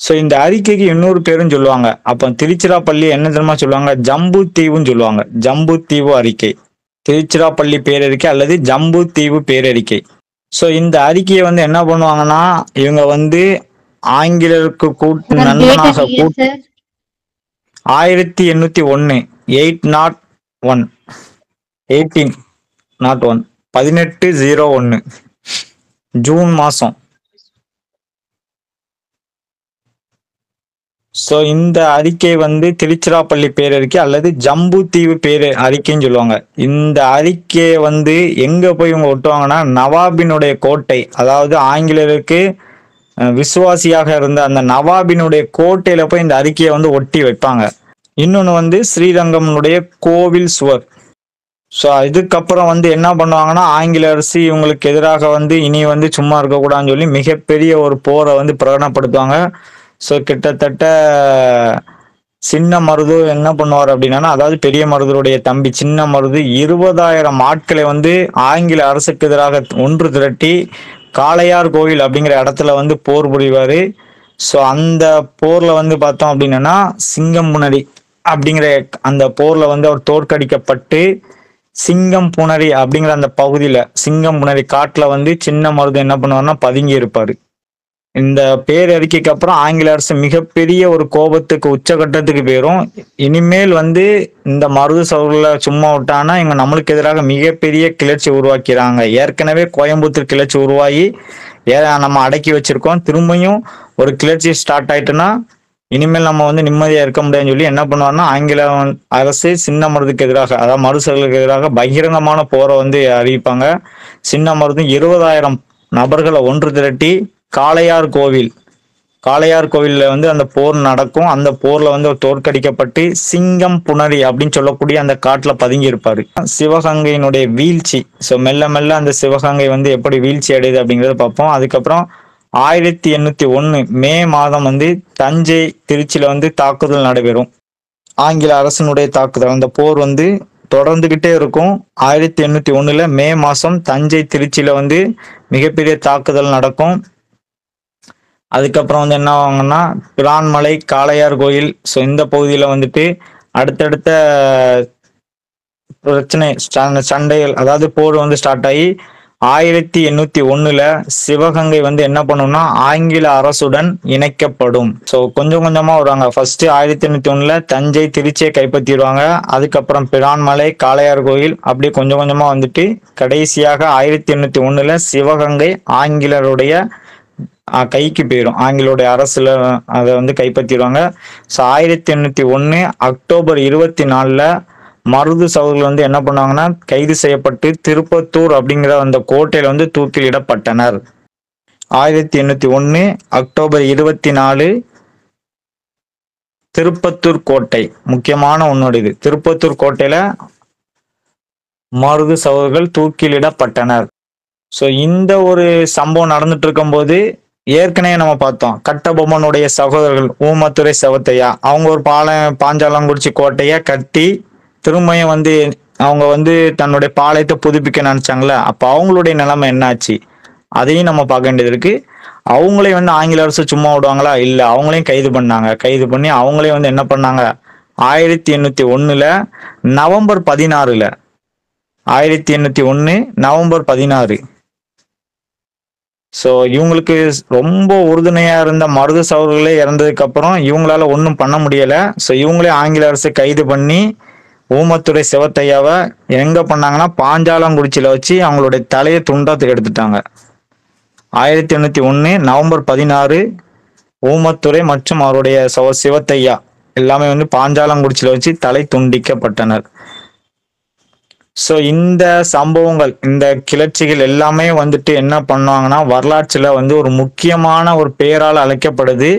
ஸோ இந்த அறிக்கைக்கு இன்னொரு பேரும் சொல்லுவாங்க. அப்போ திருச்சிராப்பள்ளி என்ன தெரியுமா சொல்லுவாங்க? ஜம்பு தீவுன்னு சொல்லுவாங்க. ஜம்பு தீவு அறிக்கை. திருச்சிராப்பள்ளி பேரறிக்கை அல்லது ஜம்பு தீவு பேரறிக்கை. ஸோ இந்த அறிக்கையை வந்து என்ன பண்ணுவாங்கன்னா இவங்க வந்து ஆங்கிலருக்கு கூட்டு நண்பனாக கூட்டு ஆயிரத்தி எண்ணூத்தி ஒன்னு eight naught one eighteen naught one பதினெட்டு ஜீரோ ஒன்னு ஜூன் மாசம். ஸோ இந்த அறிக்கை வந்து திருச்சிராப்பள்ளி பேரறிக்கை அல்லது ஜம்பு தீவு பேரு அறிக்கைன்னு சொல்லுவாங்க. இந்த அறிக்கையை வந்து எங்க போய் இவங்க ஒட்டுவாங்கன்னா நவாபினுடைய கோட்டை அதாவது ஆங்கிலேயருக்கு விசுவாசியாக இருந்த அந்த நவாபினுடைய கோட்டையில போய் இந்த அறிக்கையை வந்து ஒட்டி வைப்பாங்க. இன்னொன்று வந்து ஸ்ரீரங்கம்னுடைய கோவில் சுவர். ஸோ இதுக்கப்புறம் வந்து என்ன பண்ணுவாங்கன்னா ஆங்கில அரசு இவங்களுக்கு எதிராக வந்து இனி வந்து சும்மா இருக்கக்கூடாதுன்னு சொல்லி மிகப்பெரிய ஒரு போரை வந்து பிரகடனப்படுத்துவாங்க. ஸோ கிட்டத்தட்ட சின்ன மருது என்ன பண்ணுவார் அப்படின்னா அதாவது பெரிய மருதருடைய தம்பி சின்ன மருது இருபதாயிரம் ஆட்களை வந்து ஆங்கில அரசுக்கு எதிராக ஒன்று திரட்டி காளையார் கோவில் அப்படிங்கிற இடத்துல வந்து போர் புரிவார். ஸோ அந்த போரில் வந்து பார்த்தோம் அப்படின்னா சிங்கம் புனரி அப்படிங்கிற அந்த போரில் வந்து அவர் தோற்கடிக்கப்பட்டு சிங்கம் புனரி அப்படிங்கிற அந்த பகுதியில் சிங்கம் புனரி காட்டில் வந்து சின்ன மருது என்ன பண்ணுவார்னா பதுங்கி இருப்பாரு. இந்த பேரறிக்கைக்கு அப்புறம் ஆங்கில அரசு மிகப்பெரிய ஒரு கோபத்துக்கு உச்சகட்டத்துக்கு போயிடும் இனிமேல் வந்து இந்த மருது சவுல சும்மா விட்டானா இவங்க நம்மளுக்கு எதிராக மிகப்பெரிய கிளர்ச்சி உருவாக்கிறாங்க. ஏற்கனவே கோயம்புத்தூர் கிளர்ச்சி உருவாகி ஏ நம்ம அடக்கி வச்சிருக்கோம். திரும்பியும் ஒரு கிளர்ச்சி ஸ்டார்ட் ஆயிட்டுன்னா இனிமேல் நம்ம வந்து நிம்மதியா இருக்க முடியாதுன்னு சொல்லி என்ன பண்ணுவார்னா ஆங்கில அரசு சின்ன மருதுக்கு எதிராக அதாவது மருசர்களுக்கு எதிராக பகிரங்கமான போரை வந்து அறிவிப்பாங்க. சின்ன மருது இருபதாயிரம் நபர்களை ஒன்று திரட்டி காளையார் கோவில். காளையார் கோவிலில் வந்து அந்த போர் நடக்கும். அந்த போர்ல வந்து ஒரு தோற்கடிக்கப்பட்டு சிங்கம் புணரி அப்படின்னு சொல்லக்கூடிய அந்த காட்டில் பதுங்கி இருப்பார் சிவகங்கையினுடைய வீழ்ச்சி. ஸோ மெல்ல மெல்ல அந்த சிவகங்கை வந்து எப்படி வீழ்ச்சி அடையுது அப்படிங்கிறத பார்ப்போம். அதுக்கப்புறம் ஆயிரத்தி எண்ணூத்தி ஒன்று மே மாதம் வந்து தஞ்சை திருச்சியில வந்து தாக்குதல் நடைபெறும். ஆங்கில அரசனுடைய தாக்குதல். அந்த போர் வந்து தொடர்ந்துகிட்டே இருக்கும். ஆயிரத்தி எண்ணூத்தி ஒண்ணுல மே மாசம் தஞ்சை திருச்சியில வந்து மிகப்பெரிய தாக்குதல் நடக்கும். அதுக்கப்புறம் வந்து என்ன ஆகுங்கன்னா பிரான்மலை காளையார் கோயில். ஸோ இந்த பகுதியில் வந்துட்டு அடுத்தடுத்த பிரச்சனை சண்டைகள் அதாவது போர் வந்து ஸ்டார்ட் ஆகி ஆயிரத்தி எண்ணூத்தி ஒண்ணுல சிவகங்கை வந்து என்ன பண்ணும்னா ஆங்கில அரசுடன் இணைக்கப்படும். ஸோ கொஞ்சம் கொஞ்சமா வருவாங்க. ஃபர்ஸ்ட் ஆயிரத்தி எண்ணூத்தி ஒண்ணுல தஞ்சை திருச்சியை கைப்பற்றிடுவாங்க. அதுக்கப்புறம் பிரான்மலை காளையார் கோயில் அப்படி கொஞ்சம் கொஞ்சமா வந்துட்டு கடைசியாக ஆயிரத்தி எண்ணூத்தி ஒண்ணுல சிவகங்கை ஆங்கிலருடைய கைக்கு போயிடும். ஆங்கிலோடைய அரசுல அதை வந்து கைப்பற்றிடுவாங்க. ஸோ ஆயிரத்தி எண்ணூத்தி ஒன்று அக்டோபர் இருபத்தி நாலுல மருது சகோதரர்கள் வந்து என்ன பண்ணாங்கன்னா கைது செய்யப்பட்டு திருப்பத்தூர் அப்படிங்கிற அந்த கோட்டையில வந்து தூக்கிலிடப்பட்டனர். ஆயிரத்தி எண்ணூத்தி ஒன்று அக்டோபர் இருபத்தி நாலு திருப்பத்தூர் கோட்டை. முக்கியமான ஒன்னோட இது. திருப்பத்தூர் கோட்டையில மருது சகோதரர்கள் தூக்கிலிடப்பட்டனர். ஸோ இந்த ஒரு சம்பவம் நடந்துட்டு இருக்கும்போது ஏற்கனவே நம்ம பார்த்தோம். கட்டபொம்மனுடைய சகோதரர்கள் ஊமத்துறை செவத்தையா அவங்க ஒரு பால பாஞ்சாலங்குறிச்சி கோட்டையை கட்டி திரும்பியும் வந்து அவங்க வந்து தன்னுடைய பாளையத்தை புதுப்பிக்க நினைச்சாங்களே அப்போ அவங்களுடைய நிலைமை என்னாச்சு? அதையும் நம்ம பார்க்க வேண்டியது இருக்கு. அவங்களையும் வந்து ஆங்கில அரசு சும்மா விடுவாங்களா? இல்லை அவங்களையும் கைது பண்ணாங்க. கைது பண்ணி அவங்களையும் வந்து என்ன பண்ணாங்க? ஆயிரத்தி எண்ணூத்தி ஒண்ணுல நவம்பர் பதினாறுல ஆயிரத்தி எண்ணூத்தி ஒன்று நவம்பர் பதினாறு. ஸோ இவங்களுக்கு ரொம்ப உறுதுணையா இருந்த மருது சவர்களே இறந்ததுக்கு அப்புறம் இவங்களால ஒன்றும் பண்ண முடியல. ஸோ இவங்களே ஆங்கில அரசு கைது பண்ணி ஊமத்துறை சிவத்தையாவை எங்க பண்ணாங்கன்னா பாஞ்சாலங்குறிச்சியில வச்சு அவங்களுடைய தலையை துண்டாத்துக்கு எடுத்துட்டாங்க. ஆயிரத்தி எண்ணூத்தி ஒன்று நவம்பர் பதினாறு ஊமத்துறை மற்றும் அவருடைய சவ சிவத்தையா எல்லாமே வந்து பாஞ்சாலங்குறிச்சியில வச்சு தலை துண்டிக்கப்பட்டனர். ஸோ இந்த சம்பவங்கள் இந்த கிளர்ச்சிகள் எல்லாமே வந்துட்டு என்ன பண்ணுவாங்கன்னா வரலாற்றுல வந்து ஒரு முக்கியமான ஒரு பெயரால் அழைக்கப்படுது.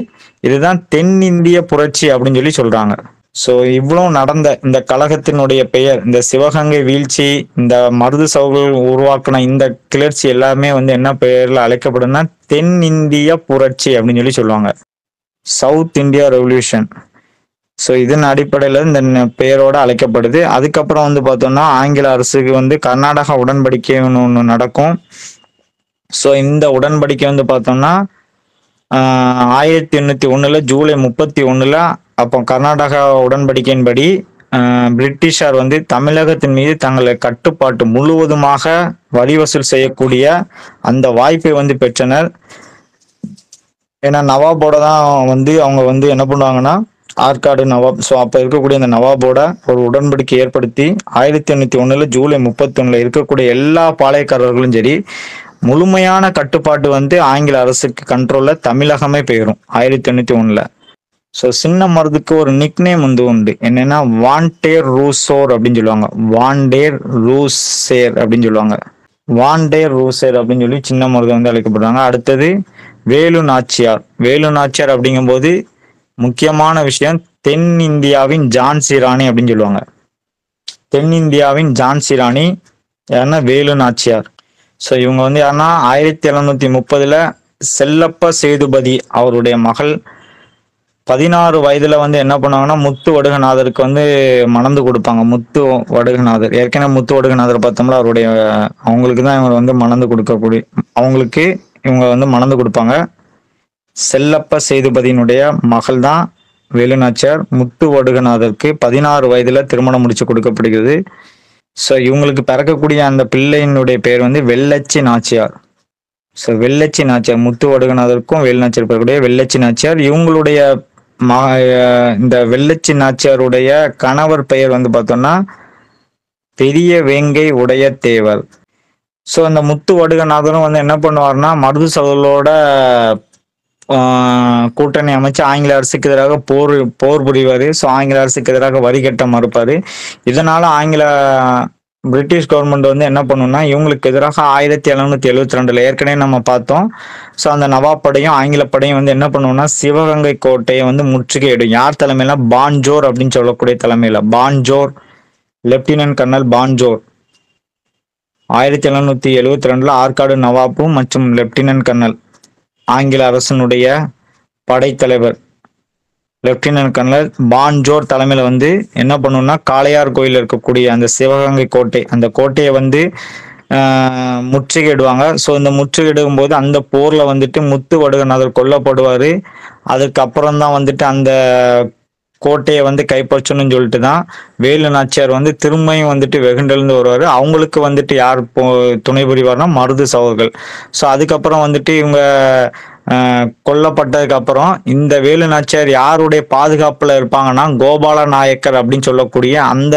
இதுதான் தென்னிந்திய புரட்சி அப்படின்னு சொல்லி சொல்றாங்க. ஸோ இவ்வளவு நடந்த இந்த கழகத்தினுடைய பெயர் இந்த சிவகங்கை வீழ்ச்சி இந்த மருது சவுகள் உருவாக்கின இந்த கிளர்ச்சி எல்லாமே வந்து என்ன பெயர்ல அழைக்கப்படுதுன்னா தென்னிந்திய புரட்சி அப்படின்னு சொல்லி சொல்லுவாங்க. சவுத் இந்தியா ரெவல்யூஷன் ஸோ இதன் அடிப்படையில் இந்த பெயரோடு பெயரோட அழைக்கப்படுது. அதுக்கப்புறம் வந்து பார்த்தோம்னா ஆங்கில அரசுக்கு வந்து கர்நாடகா உடன்படிக்கைன்னு ஒன்று நடக்கும். ஸோ இந்த உடன்படிக்கை வந்து பார்த்தோம்னா ஆயிரத்தி எண்ணூற்றி ஒன்றில் ஜூலை முப்பத்தி ஒன்றில் அப்போ கர்நாடகா உடன்படிக்கையின்படி பிரிட்டிஷார் வந்து தமிழகத்தின் மீது தங்களை கட்டுப்பாட்டு முழுவதுமாக வரிவசூல் செய்யக்கூடிய அந்த வாய்ப்பை வந்து பெற்றனர். ஏன்னா நவாபோட தான் வந்து அவங்க வந்து என்ன பண்ணுவாங்கன்னா ஆற்காடு நவாப் ஸோ அப்போ இருக்கக்கூடிய அந்த நவாபோட ஒரு உடன்படிக்கை ஏற்படுத்தி ஆயிரத்தி எண்ணூற்றி ஒன்றில் ஜூலை முப்பத்தி இருக்கக்கூடிய எல்லா பாளையக்காரர்களும் சரி முழுமையான கட்டுப்பாட்டு வந்து ஆங்கில அரசுக்கு கண்ட்ரோலில் தமிழகமே போயிடும் ஆயிரத்தி எண்ணூற்றி ஒன்றில் ஸோ சின்ன மருதுக்கு ஒரு நிக்நேம் வந்து உண்டு. என்னென்னா வான்டேர் ரூசோர் அப்படின்னு சொல்லுவாங்க. வான்டேர் ரூசேர் அப்படின்னு சொல்லுவாங்க. வான்டேர் ரூசேர் அப்படின்னு சொல்லி சின்ன மருது வந்து அழைக்கப்படுறாங்க. அடுத்தது வேலு நாச்சியார் வேலு நாச்சியார் அப்படிங்கும்போது முக்கியமான விஷயம் தென்னிந்தியாவின் ஜான்சி ராணி அப்படின்னு சொல்லுவாங்க. தென்னிந்தியாவின் ஜான்சி ராணி யாருன்னா வேலு நாச்சியார். ஸோ இவங்க வந்து யாருன்னா ஆயிரத்தி எழுநூத்தி முப்பதுல செல்லப்ப சேதுபதி அவருடைய மகள் பதினாறு வயதுல வந்து என்ன பண்ணுவாங்கன்னா முத்து வடுகநாதருக்கு வந்து மணந்து கொடுப்பாங்க. முத்து வடுகநாதர். ஏற்கனவே முத்து வடுகநாதர் பார்த்தோம்னா அவருடைய அவங்களுக்கு தான் இவங்க வந்து மணந்து கொடுக்கக்கூடிய அவங்களுக்கு இவங்க வந்து மணந்து கொடுப்பாங்க. செல்லப்ப சேதுபதியினுடைய மகள் தான் வேலுநாச்சியார். முத்து வடுகநாதருக்கு பதினாறு வயதுல திருமணம் முடிச்சு கொடுக்கப்படுகிறது. ஸோ இவங்களுக்கு பிறக்கக்கூடிய அந்த பிள்ளையினுடைய பேர் வந்து வெள்ளச்சி நாச்சியார். ஸோ வெள்ளச்சி நாச்சியார் முத்து வடுகநாதருக்கும் வேலுநாச்சியார் பிறக்கக்கூடிய வெள்ளச்சி நாச்சியார். இவங்களுடைய மா இந்த வெள்ளச்சி நாச்சியாருடைய கணவர் பெயர் வந்து பார்த்தோம்னா பெரிய வேங்கை உடைய தேவர் ஸோ அந்த முத்து வடுகநாதரும் வந்து என்ன பண்ணுவார்னா மருது சகோதரோட கூட்டணி அமைச்சு ஆங்கில அரசுக்கு எதிராக போர் போர் புரிவார். ஸோ ஆங்கில அரசுக்கு எதிராக வரி கட்ட மறுப்பார். இதனால ஆங்கில பிரிட்டிஷ் கவர்மெண்ட் வந்து என்ன பண்ணுன்னா இவங்களுக்கு எதிராக ஆயிரத்தி எழுநூத்தி எழுவத்தி ரெண்டுல ஏற்கனவே நம்ம பார்த்தோம். ஸோ அந்த நவாப் படையும் ஆங்கில படையும் வந்து என்ன பண்ணுவோம்னா சிவகங்கை கோட்டையை வந்து முற்றுகையிடும். யார் தலைமையில? பான்ஜோர் அப்படின்னு சொல்லக்கூடிய தலைமையில. பான்ஜோர் லெப்டினன்ட் கர்னல் பான்ஜோர். ஆயிரத்தி எழுநூத்தி எழுவத்தி ரெண்டுல ஆற்காடு நவாப்பும் மற்றும் லெப்டினன்ட் கர்னல் ஆங்கில அரசனுடைய படைத்தலைவர். லெப்டினன்ட் கர்னல் பான்ஜோர் தலைமையில வந்து என்ன பண்ணுன்னா காளையார் கோயில் இருக்கக்கூடிய அந்த சிவகங்கை கோட்டை அந்த கோட்டையை வந்து ஆஹ், முற்றுகையிடுவாங்க. ஸோ இந்த முற்றுகையிடும் போது அந்த போர்ல வந்துட்டு முத்து வடுகநாதர் கொல்லப்படுவாரு. அதுக்கப்புறம் தான் வந்துட்டு அந்த கோட்டையை வந்து கைப்பற்றணும்னு சொல்லிட்டு தான் வேலு நாச்சியார் வந்து திரும்பியும் வந்துட்டு வெகுண்டிலிருந்து வருவார். அவங்களுக்கு வந்துட்டு யார் போ துணை புரிவார்னா மருது சகோதர்கள் ஸோ அதுக்கப்புறம் வந்துட்டு இவங்க கொல்லப்பட்டதுக்கு அப்புறம் இந்த வேலு நாச்சியார் யாருடைய பாதுகாப்புல இருப்பாங்கன்னா கோபால நாயக்கர் அப்படின்னு சொல்லக்கூடிய அந்த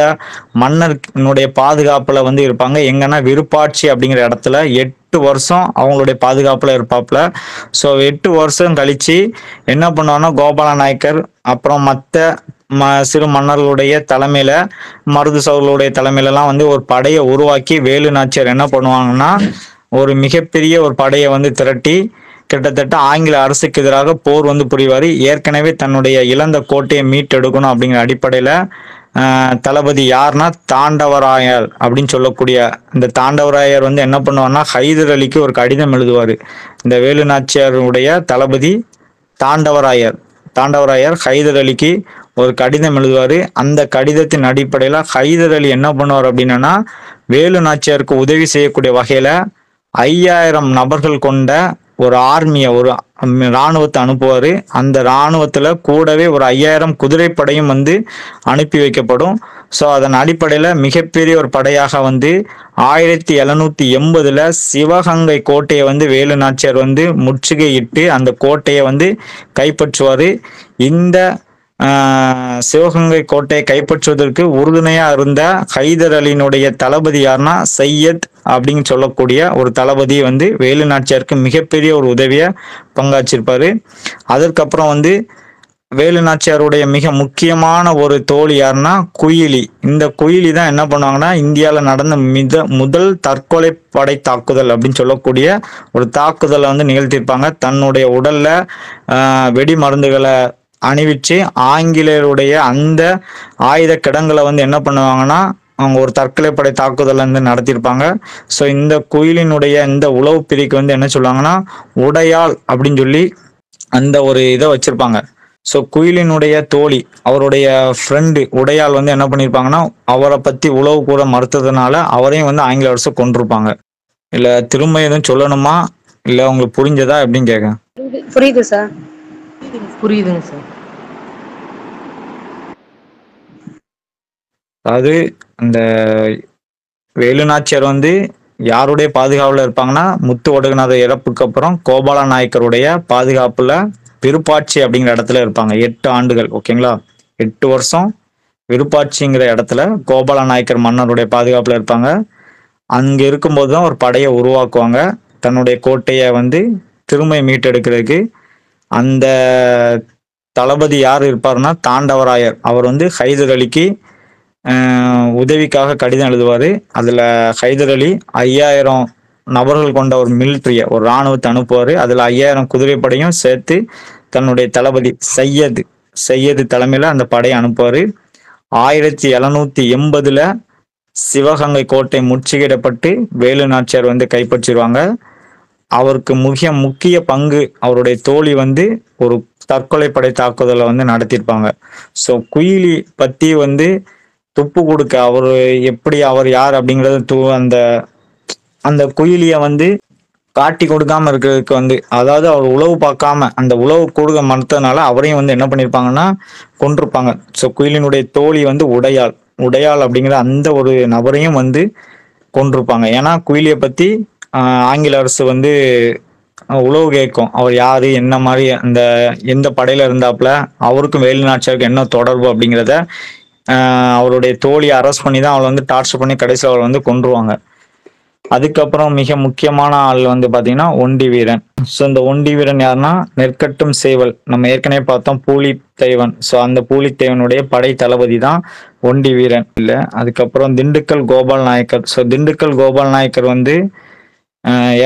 மன்னனுடைய பாதுகாப்புல வந்து இருப்பாங்க. எங்கன்னா விருப்பாட்சி அப்படிங்கிற இடத்துல எட்டு வருஷம் அவங்களுடைய பாதுகாப்புல இருப்பாப்புல. ஸோ எட்டு வருஷம் கழிச்சு என்ன பண்ணுவாங்கன்னா கோபால நாயக்கர் அப்புறம் மற்ற ம சிறு மன்னர்களுடைய தலைமையில மருது சோழர்களுடைய தலைமையிலலாம் வந்து ஒரு படையை உருவாக்கி வேலு நாச்சியார் என்ன பண்ணுவாங்கன்னா ஒரு மிகப்பெரிய ஒரு படையை வந்து திரட்டி கிட்டத்தட்ட ஆங்கில அரசுக்கு எதிராக போர் வந்து புரிவார். ஏற்கனவே தன்னுடைய இழந்த கோட்டையை மீட்டெடுக்கணும் அப்படிங்கிற அடிப்படையில் தளபதி யார்னா தாண்டவராயர் அப்படின்னு சொல்லக்கூடிய இந்த தாண்டவராயர் வந்து என்ன பண்ணுவார்னா ஹைதர் அலிக்கு ஒரு கடிதம் எழுதுவார். இந்த வேலு நாச்சியாருடைய தளபதி தாண்டவராயர். தாண்டவராயர் ஹைதர் அலிக்கு ஒரு கடிதம் எழுதுவார். அந்த கடிதத்தின் அடிப்படையில் ஹைதர் அலி என்ன பண்ணுவார் அப்படின்னா வேலு நாச்சியாருக்கு உதவி செய்யக்கூடிய வகையில் ஐயாயிரம் நபர்கள் கொண்ட ஒரு ஆர்மியை ஒரு இராணுவத்தை அனுப்புவார். அந்த இராணுவத்தில் கூடவே ஒரு ஐயாயிரம் குதிரைப்படையும் வந்து அனுப்பி வைக்கப்படும். ஸோ அதன் அடிப்படையில் மிகப்பெரிய ஒரு படையாக வந்து ஆயிரத்தி எழுநூத்தி எண்பதுல சிவகங்கை கோட்டையை வந்து வேலு நாச்சியார் வந்து முற்றுகையிட்டு அந்த கோட்டையை வந்து கைப்பற்றுவார். இந்த சிவகங்கை கோட்டையை கைப்பற்றுவதற்கு உறுதுணையா இருந்த ஹைதர் அலியினுடைய தளபதி யாருன்னா சையத் அப்படின்னு சொல்லக்கூடிய ஒரு தளபதி வந்து வேலு நாச்சியாருக்கு மிகப்பெரிய ஒரு உதவியை பங்காற்றிருப்பாரு. அதற்கப்புறம் வந்து வேலு நாச்சியாருடைய மிக முக்கியமான ஒரு தோழி யாருன்னா குயிலி. இந்த குயிலி தான் என்ன பண்ணுவாங்கன்னா இந்தியாவில் நடந்த மித முதல் தற்கொலை படை தாக்குதல் அப்படின்னு சொல்லக்கூடிய ஒரு தாக்குதலை வந்து நிகழ்த்தியிருப்பாங்க. தன்னுடைய உடல்ல வெடி மருந்துகளை அணிவிச்சு ஆங்கிலேயருடைய அந்த ஆயுத கிடங்களை வந்து என்ன பண்ணுவாங்கன்னா அவங்க ஒரு தற்கொலை படை தாக்குதல் வந்து நடத்தியிருப்பாங்க. ஸோ இந்த குயிலினுடைய இந்த உளவு பிரிக்கு வந்து என்ன சொல்லுவாங்கன்னா உடையாள் அப்படின்னு சொல்லி அந்த ஒரு இதை வச்சிருப்பாங்க. ஸோ குயிலினுடைய தோழி அவருடைய ஃப்ரெண்டு உடையாள் வந்து என்ன பண்ணியிருப்பாங்கன்னா அவரை பத்தி உளவு கூற மறுத்ததுனால அவரையும் வந்து ஆங்கில அரசு கொண்டிருப்பாங்க இல்ல திரும்ப எதுவும் சொல்லணுமா? இல்ல உங்களுக்கு புரிஞ்சதா? எப்படின்னு கேட்க புரியுது சார் புரியுதுங்க சார் அதாவது அந்த வேலு நாச்சியார் வந்து யாருடைய பாதுகாப்புல இருப்பாங்கன்னா முத்து ஒடுகுநாத இறப்புக்கு அப்புறம் கோபால நாயக்கருடைய பாதுகாப்புல விருப்பாட்சி அப்படிங்கிற இடத்துல இருப்பாங்க. எட்டு ஆண்டுகள் ஓகேங்களா? எட்டு வருஷம் விருப்பாட்சிங்கிற இடத்துல கோபால நாயக்கர் மன்னருடைய பாதுகாப்புல இருப்பாங்க. அங்க இருக்கும்போது தான் ஒரு படையை உருவாக்குவாங்க. தன்னுடைய கோட்டையை வந்து திரும்ப மீட்டெடுக்கிறதுக்கு. அந்த தளபதி யார் இருப்பாருன்னா தாண்டவராயர். அவர் வந்து ஹைதர் அலிக்கு உதவிக்காக கடிதம் எழுதுவார். அதில் ஹைதர் அலி ஐயாயிரம் நபர்கள் கொண்ட ஒரு மிலிட்ரியை ஒரு இராணுவத்தை அனுப்புவார். அதில் ஐயாயிரம் குதிரைப்படையும் சேர்த்து தன்னுடைய தளபதி சையது சையது தலைமையில் அந்த படையை அனுப்புவார். ஆயிரத்தி எழுநூத்தி எண்பதுல சிவகங்கை கோட்டை முற்றுகையிடப்பட்டு வேலு நாச்சியார் வந்து கைப்பற்றிடுவாங்க அவருக்கு முக்கிய முக்கிய பங்கு அவருடைய தோழி வந்து ஒரு தற்கொலை படை தாக்குதலை வந்து நடத்தியிருப்பாங்க. ஸோ குயிலி பற்றி வந்து துப்பு கொடுக்க அவர் எப்படி அவர் யார் அப்படிங்கறது து அந்த அந்த குயிலிய வந்து காட்டி கொடுக்காம இருக்கிறதுக்கு வந்து அதாவது அவர் உழவு பார்க்காம அந்த உழவு கொடுக்க மறுத்ததுனால அவரையும் வந்து என்ன பண்ணியிருப்பாங்கன்னா கொண்டிருப்பாங்க ஸோ குயிலினுடைய தோழி வந்து உடையாள். உடையாள் அப்படிங்கிற அந்த ஒரு நபரையும் வந்து கொண்டிருப்பாங்க ஏன்னா குயிலியை பத்தி ஆங்கில அரசு வந்து உழவு கேட்கும். அவர் யாரு என்ன மாதிரி அந்த எந்த படையில இருந்தாப்புல அவருக்கும் வேலுநாச்சியாருக்கும் என்ன தொடர்பு அப்படிங்கிறத அவருடைய தோழியை அரெஸ்ட் பண்ணி தான் அவளை வந்து டார்ச்சர் பண்ணி கடைசியில் அவளை வந்து கொன்றுவாங்க. அதுக்கப்புறம் மிக முக்கியமான ஆள் வந்து பார்த்தீங்கன்னா ஒண்டி வீரன். ஸோ இந்த ஒண்டி வீரன் யாருன்னா? நெற்கட்டும் சேவல். நம்ம ஏற்கனவே பார்த்தோம் பூலித்தேவன். ஸோ அந்த பூலித்தேவனுடைய படை தளபதி தான் ஒண்டி வீரன். இல்லை அதுக்கப்புறம் திண்டுக்கல் கோபால் நாயக்கர். ஸோ திண்டுக்கல் கோபால் நாயக்கர் வந்து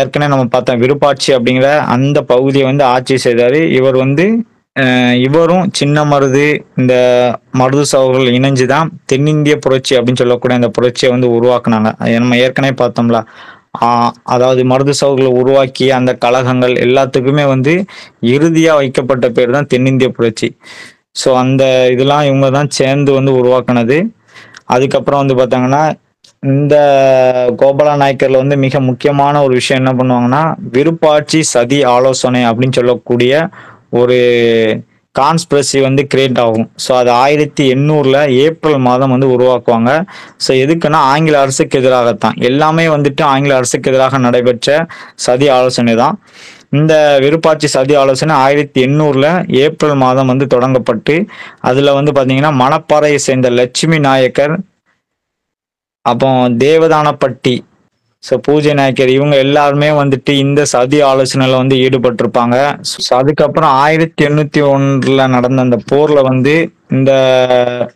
ஏற்கனவே நம்ம பார்த்தோம் விருப்பாட்சி அப்படிங்கிற அந்த பகுதியை வந்து ஆட்சி செய்தார். இவர் வந்து இவரும் சின்ன மருது இந்த மருது சகோதரர்கள் இணைஞ்சு தான் தென்னிந்திய புரட்சி அப்படின்னு சொல்லக்கூடிய அந்த புரட்சியை வந்து உருவாக்குனாங்க. நம்ம ஏற்கனவே பார்த்தோம்ல. அதாவது மருது சகோதரர்கள் உருவாக்கிய அந்த கழகங்கள் எல்லாத்துக்குமே வந்து இறுதியாக வைக்கப்பட்ட பேர் தான் தென்னிந்திய புரட்சி. ஸோ அந்த இதெல்லாம் இவங்க தான் சேர்ந்து வந்து உருவாக்குனது. அதுக்கப்புறம் வந்து பார்த்தாங்கன்னா இந்த கோபால நாயக்கர்ல வந்து மிக முக்கியமான ஒரு விஷயம் என்ன பண்ணுவாங்கன்னா விருப்பாட்சி சதி ஆலோசனை அப்படின்னு சொல்லக்கூடிய ஒரு கான்ஸ்பிரசி வந்து கிரியேட் ஆகும். ஸோ அது ஆயிரத்தி எண்ணூறில் ஏப்ரல் மாதம் வந்து உருவாக்குவாங்க. ஸோ எதுக்குன்னா ஆங்கில அரசுக்கு எதிராகத்தான். எல்லாமே வந்துட்டு ஆங்கில அரசுக்கு எதிராக நடைபெற்ற சதி ஆலோசனை தான். இந்த விருப்பாட்சி சதி ஆலோசனை ஆயிரத்தி எண்ணூறில் ஏப்ரல் மாதம் வந்து தொடங்கப்பட்டு அதில் வந்து பார்த்தீங்கன்னா மணப்பாறையை சேர்ந்த லட்சுமி நாயக்கர் அப்போ தேவதானப்பட்டி ஸோ பூஜை நாயக்கர் இவங்க எல்லாருமே வந்துட்டு இந்த சதி ஆலோசனையில வந்து ஈடுபட்டிருப்பாங்க. ஸோ அதுக்கப்புறம் ஆயிரத்தி எண்ணூத்தி ஒன்றுல நடந்த அந்த போர்ல வந்து இந்த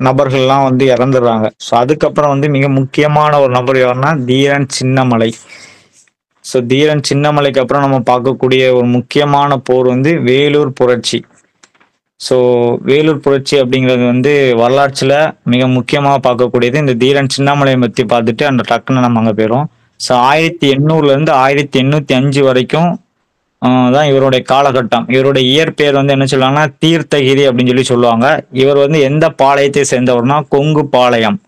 நபர்கள்லாம் வந்து இறந்துடுறாங்க. ஸோ அதுக்கப்புறம் வந்து மிக முக்கியமான ஒரு நபர் யாருன்னா தீரன் சின்னமலை. ஸோ தீரன் சின்னமலைக்கு அப்புறம் நம்ம பார்க்கக்கூடிய ஒரு முக்கியமான போர் வந்து வேலூர் புரட்சி. ஸோ வேலூர் புரட்சி அப்படிங்கிறது வந்து வரலாற்றில் மிக முக்கியமாக பார்க்கக்கூடியது இந்த தீரன் சின்னமலையை பற்றி பார்த்துட்டு அந்த டக்குன்னு நம்ம அங்கே போயிடும் ஸோ ஆயிரத்தி எண்ணூறுலேருந்து ஆயிரத்தி எண்ணூற்றி அஞ்சு வரைக்கும் தான் இவருடைய காலகட்டம். இவருடைய இயற்பெயர் வந்து என்ன சொல்லுவாங்கன்னா தீர்த்தகிரி அப்படின்னு சொல்லி சொல்லுவாங்க. இவர் வந்து எந்த பாளையத்தை சேர்ந்தவர்னா கொங்கு பாளையம்.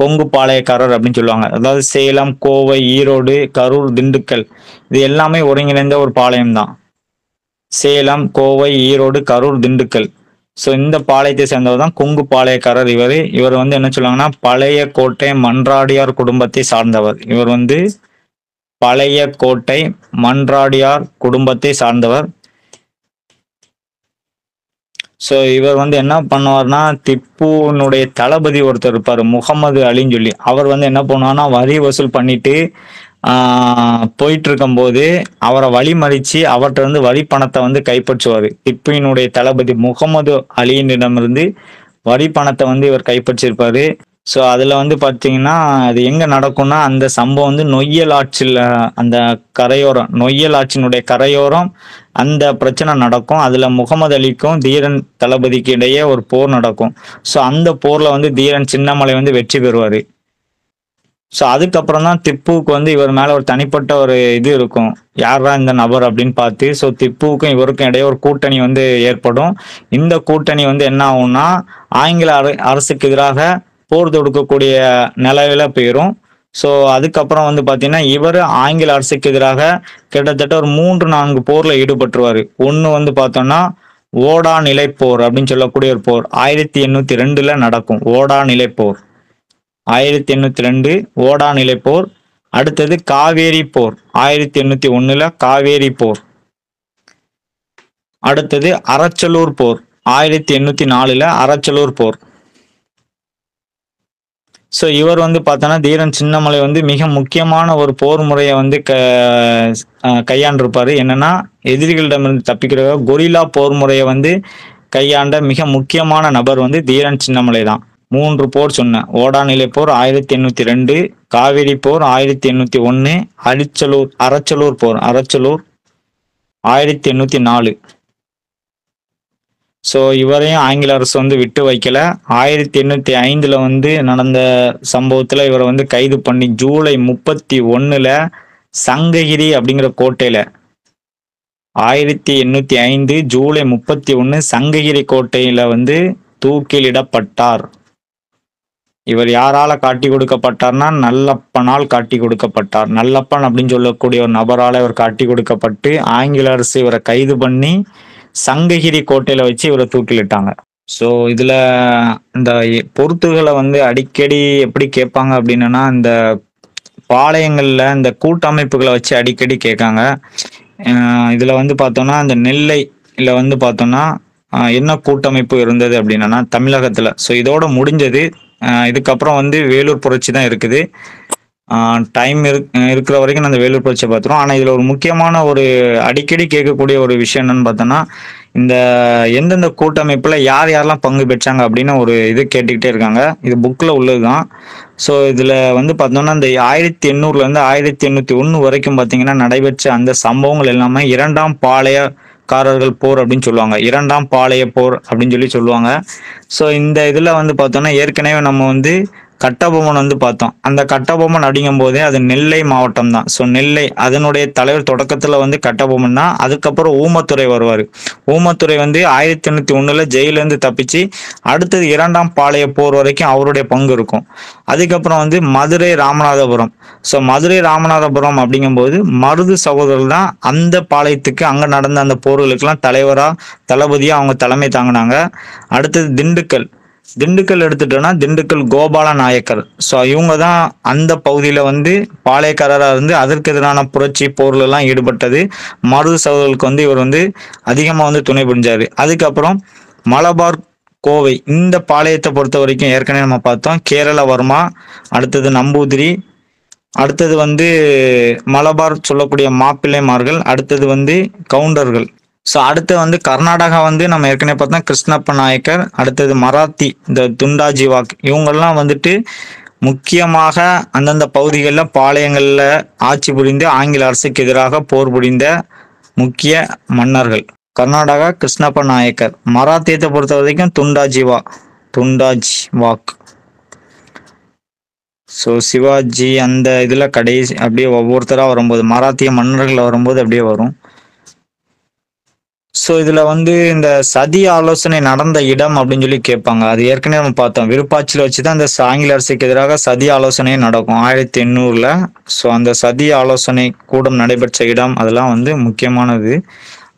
கொங்கு பாளையக்காரர் அப்படின்னு சொல்லுவாங்க. அதாவது சேலம் கோவை ஈரோடு கரூர் திண்டுக்கல். இது எல்லாமே ஒருங்கிணைந்த ஒரு பாளையம் தான் சேலம் கோவை ஈரோடு கரூர் திண்டுக்கல். ஸோ இந்த பாளையத்தை சேர்ந்தவர் தான் கொங்கு பாளையக்காரர். இவர் இவர் வந்து என்ன சொல்லுவாங்கன்னா பழைய கோட்டை மன்றாடியார் குடும்பத்தை சார்ந்தவர். இவர் வந்து பழைய கோட்டை மன்றாடியார் குடும்பத்தை சார்ந்தவர். ஸோ இவர் வந்து என்ன பண்ணுவார்னா திப்புனுடைய தளபதி ஒருத்தர் இருப்பார் முகமது அலின்னு சொல்லி. அவர் வந்து என்ன பண்ணுவார்னா வரி வசூல் பண்ணிட்டு போயிட்டு இருக்கும்போது அவரை வழிமறிச்சு அவர்கிட்ட இருந்து வரி பணத்தை வந்து கைப்பற்றுவார். திப்புவினுடைய தளபதி முகமது அலியினிடமிருந்து வரி பணத்தை வந்து இவர் கைப்பற்றியிருப்பாரு ஸோ அதில் வந்து பார்த்தீங்கன்னா அது எங்கே நடக்கும்னா அந்த சம்பவம் வந்து நொய்யல் ஆட்சியில் அந்த கரையோரம் நொய்யல் ஆட்சியினுடைய கரையோரம் அந்த பிரச்சனை நடக்கும். அதில் முகமது அலிக்கும் தீரன் தளபதிக்கு இடையே ஒரு போர் நடக்கும். ஸோ அந்த போரில் வந்து தீரன் சின்னமலை வந்து வெற்றி பெறுவார். ஸோ அதுக்கப்புறம் தான் திப்புவுக்கு வந்து இவர் மேலே ஒரு தனிப்பட்ட ஒரு இது இருக்கும். யாரா இந்த நபர் அப்படின்னு பார்த்து ஸோ திப்புவுக்கும் இவருக்கும் இடையே ஒரு கூட்டணி வந்து ஏற்படும். இந்த கூட்டணி வந்து என்ன ஆகும்னா ஆங்கில அர- அரசுக்கு எதிராக போர் தொடுக்கக்கூடிய நிலையில போயிடும் ஸோ அதுக்கப்புறம் வந்து பார்த்தீங்கன்னா இவர் ஆங்கில அரசுக்கு எதிராக கிட்டத்தட்ட ஒரு மூன்று நான்கு போரில் ஈடுபட்டுருவார். ஒன்று வந்து பார்த்தோம்னா ஓடா நிலைப்போர் அப்படின்னு சொல்லக்கூடிய ஒரு போர் ஆயிரத்தி எண்ணூற்றி ரெண்டில் நடக்கும். ஓடா நிலைப்போர் ஆயிரத்தி எண்ணூத்தி ரெண்டு ஓடாநிலை போர் அடுத்தது காவேரி போர் ஆயிரத்தி எண்ணூத்தி ஒண்ணுல காவேரி போர் அடுத்தது அறச்சலூர் போர் ஆயிரத்தி எண்ணூத்தி நாலுல அறச்சலூர் போர் ஸோ இவர் வந்து பார்த்தோன்னா தீரன் சின்னமலை வந்து மிக முக்கியமான ஒரு போர் முறையை வந்து க கையாண்டிருப்பார் கையாண்டிருப்பாரு. என்னன்னா எதிரிகளிடமிருந்து தப்பிக்கிற கொரில்லா போர் முறையை வந்து கையாண்ட மிக முக்கியமான நபர் வந்து தீரன் சின்னமலை தான். மூன்று போர் சொன்னேன் ஓடாநிலை போர் ஆயிரத்தி எண்ணூத்தி ரெண்டு காவிரி போர் ஆயிரத்தி எண்ணூத்தி ஒன்று அரிச்சலூர் அரச்சலூர் போர் அரச்சலூர் ஆயிரத்தி எண்ணூத்தி நாலு. ஸோ இவரையும் ஆங்கில அரசு வந்து விட்டு வைக்கல. ஆயிரத்தி எண்ணூத்தி ஐந்துல வந்து நடந்த சம்பவத்துல இவரை வந்து கைது பண்ணி ஜூலை முப்பத்தி ஒண்ணுல சங்ககிரி அப்படிங்கிற கோட்டையில. ஆயிரத்தி எண்ணூத்தி ஐந்து ஜூலை முப்பத்தி ஒன்று சங்ககிரி கோட்டையில வந்து தூக்கிலிடப்பட்டார். இவர் யாரால காட்டி கொடுக்கப்பட்டார்னா நல்லப்பனால் காட்டி கொடுக்கப்பட்டார். நல்லப்பன் அப்படின்னு சொல்லக்கூடிய ஒரு நபரால் இவர் காட்டி கொடுக்கப்பட்டு ஆங்கில அரசு இவரை கைது பண்ணி சங்ககிரி கோட்டையில வச்சு இவரை தூக்கிலிட்டாங்க. ஸோ இதுல இந்த பொருத்துகளை வந்து அடிக்கடி எப்படி கேட்பாங்க அப்படின்னா இந்த பாளையங்கள்ல இந்த கூட்டமைப்புகளை வச்சு அடிக்கடி கேட்காங்க. இதில் இதுல வந்து பார்த்தோம்னா இந்த நெல்லைல வந்து பார்த்தோம்னா என்ன கூட்டமைப்பு இருந்தது அப்படின்னா தமிழகத்துல. ஸோ இதோட முடிஞ்சது இதுக்கப்புறம் வந்து வேலூர் புரட்சி தான் இருக்குது. டைம் இருக்கிற வரைக்கும் அந்த வேலூர் புரட்சியை பார்த்துருவோம். ஆனால் இதில் ஒரு முக்கியமான ஒரு அடிக்கடி கேட்கக்கூடிய ஒரு விஷயம் என்னன்னு பார்த்தோன்னா இந்த எந்தெந்த கூட்டமைப்பில் யார் யாரெல்லாம் பங்கு பெற்றாங்க அப்படின்னு ஒரு இது கேட்டுக்கிட்டே இருக்காங்க. இது புக்கில் உள்ளது தான் ஸோ இதில் வந்து பார்த்தோம்னா இந்த ஆயிரத்தி எண்ணூறுலேருந்து ஆயிரத்தி எண்ணூற்றி ஒன்று வரைக்கும் பார்த்தீங்கன்னா நடைபெற்ற அந்த சம்பவங்கள் எல்லாமே இரண்டாம் காரர்கள் போர் அப்படின்னு சொல்லுவாங்க. இரண்டாம் பாளைய போர் அப்படின்னு சொல்லி சொல்லுவாங்க. ஸோ இந்த இதில் வந்து பார்த்தோம்னா ஏற்கனவே நம்ம வந்து கட்டபொம்மன் வந்து பார்த்தோம். அந்த கட்டபொம்மன் அப்படிங்கும் போதே அது நெல்லை மாவட்டம் தான் ஸோ நெல்லை அதனுடைய தலைவர் தொடக்கத்தில் வந்து கட்டபொம்மன் தான் அதுக்கப்புறம் ஊமத்துறை வருவார். ஊமத்துறை வந்து ஆயிரத்தி எண்ணூற்றி ஒன்றில் ஜெயிலேருந்து தப்பிச்சு அடுத்தது இரண்டாம் பாளைய போர் வரைக்கும் அவருடைய பங்கு இருக்கும். அதுக்கப்புறம் வந்து மதுரை ராமநாதபுரம். ஸோ மதுரை ராமநாதபுரம் அப்படிங்கும்போது மருது சகோதரர் தான் அந்த பாளையத்துக்கு அங்கே நடந்த அந்த போர்களுக்கெல்லாம் தலைவராக தளபதியாக அவங்க தலைமை தாங்கினாங்க. அடுத்தது திண்டுக்கல். திண்டுக்கல் எடுத்துட்டோம்னா திண்டுக்கல் கோபால நாயக்கர். ஸோ இவங்க தான் அந்த பகுதியில் வந்து பாளையக்காரராக இருந்து அதற்கு எதிரான புரட்சி போர்லெல்லாம் ஈடுபட்டது. மருது சகோதரர்களுக்கு வந்து இவர் வந்து அதிகமாக வந்து துணை புரிஞ்சார். அதுக்கப்புறம் மலபார் கோவை இந்த பாளையத்தை பொறுத்த வரைக்கும் ஏற்கனவே நம்ம பார்த்தோம். கேரளவர்மா அடுத்தது நம்பூதிரி அடுத்தது வந்து மலபார் சொல்லக்கூடிய மாப்பிள்ளைமார்கள் அடுத்தது வந்து கவுண்டர்கள். ஸோ அடுத்து வந்து கர்நாடகா வந்து நம்ம ஏற்கனவே பார்த்தா கிருஷ்ணப்ப நாயக்கர் அடுத்தது மராத்தி இந்த துண்டாஜி வாக் இவங்கெல்லாம் வந்துட்டு முக்கியமாக அந்தந்த பகுதிகளில் பாளையங்களில் ஆட்சி புரிந்து ஆங்கில அரசுக்கு எதிராக போர் புரிந்த முக்கிய மன்னர்கள். கர்நாடகா கிருஷ்ணப்ப நாயக்கர். மராத்தியத்தை பொறுத்த வரைக்கும் துண்டாஜி வா துண்டாஜ் வாக் ஸோ சிவாஜி அந்த இதில் கடைசி அப்படியே ஒவ்வொருத்தராக வரும்போது மராத்திய மன்னர்கள் வரும்போது அப்படியே வரும். ஸோ இதில் வந்து இந்த சதி ஆலோசனை நடந்த இடம் அப்படின்னு சொல்லி கேட்பாங்க. அது ஏற்கனவே நம்ம பார்த்தோம். விருப்பாட்சியில் வச்சு தான் இந்த ஆங்கில அரசுக்கு எதிராக சதி ஆலோசனை நடக்கும். ஆயிரத்தி எண்ணூறில் ஸோ அந்த சதி ஆலோசனை கூடம் நடைபெற்ற இடம் அதெல்லாம் வந்து முக்கியமானது.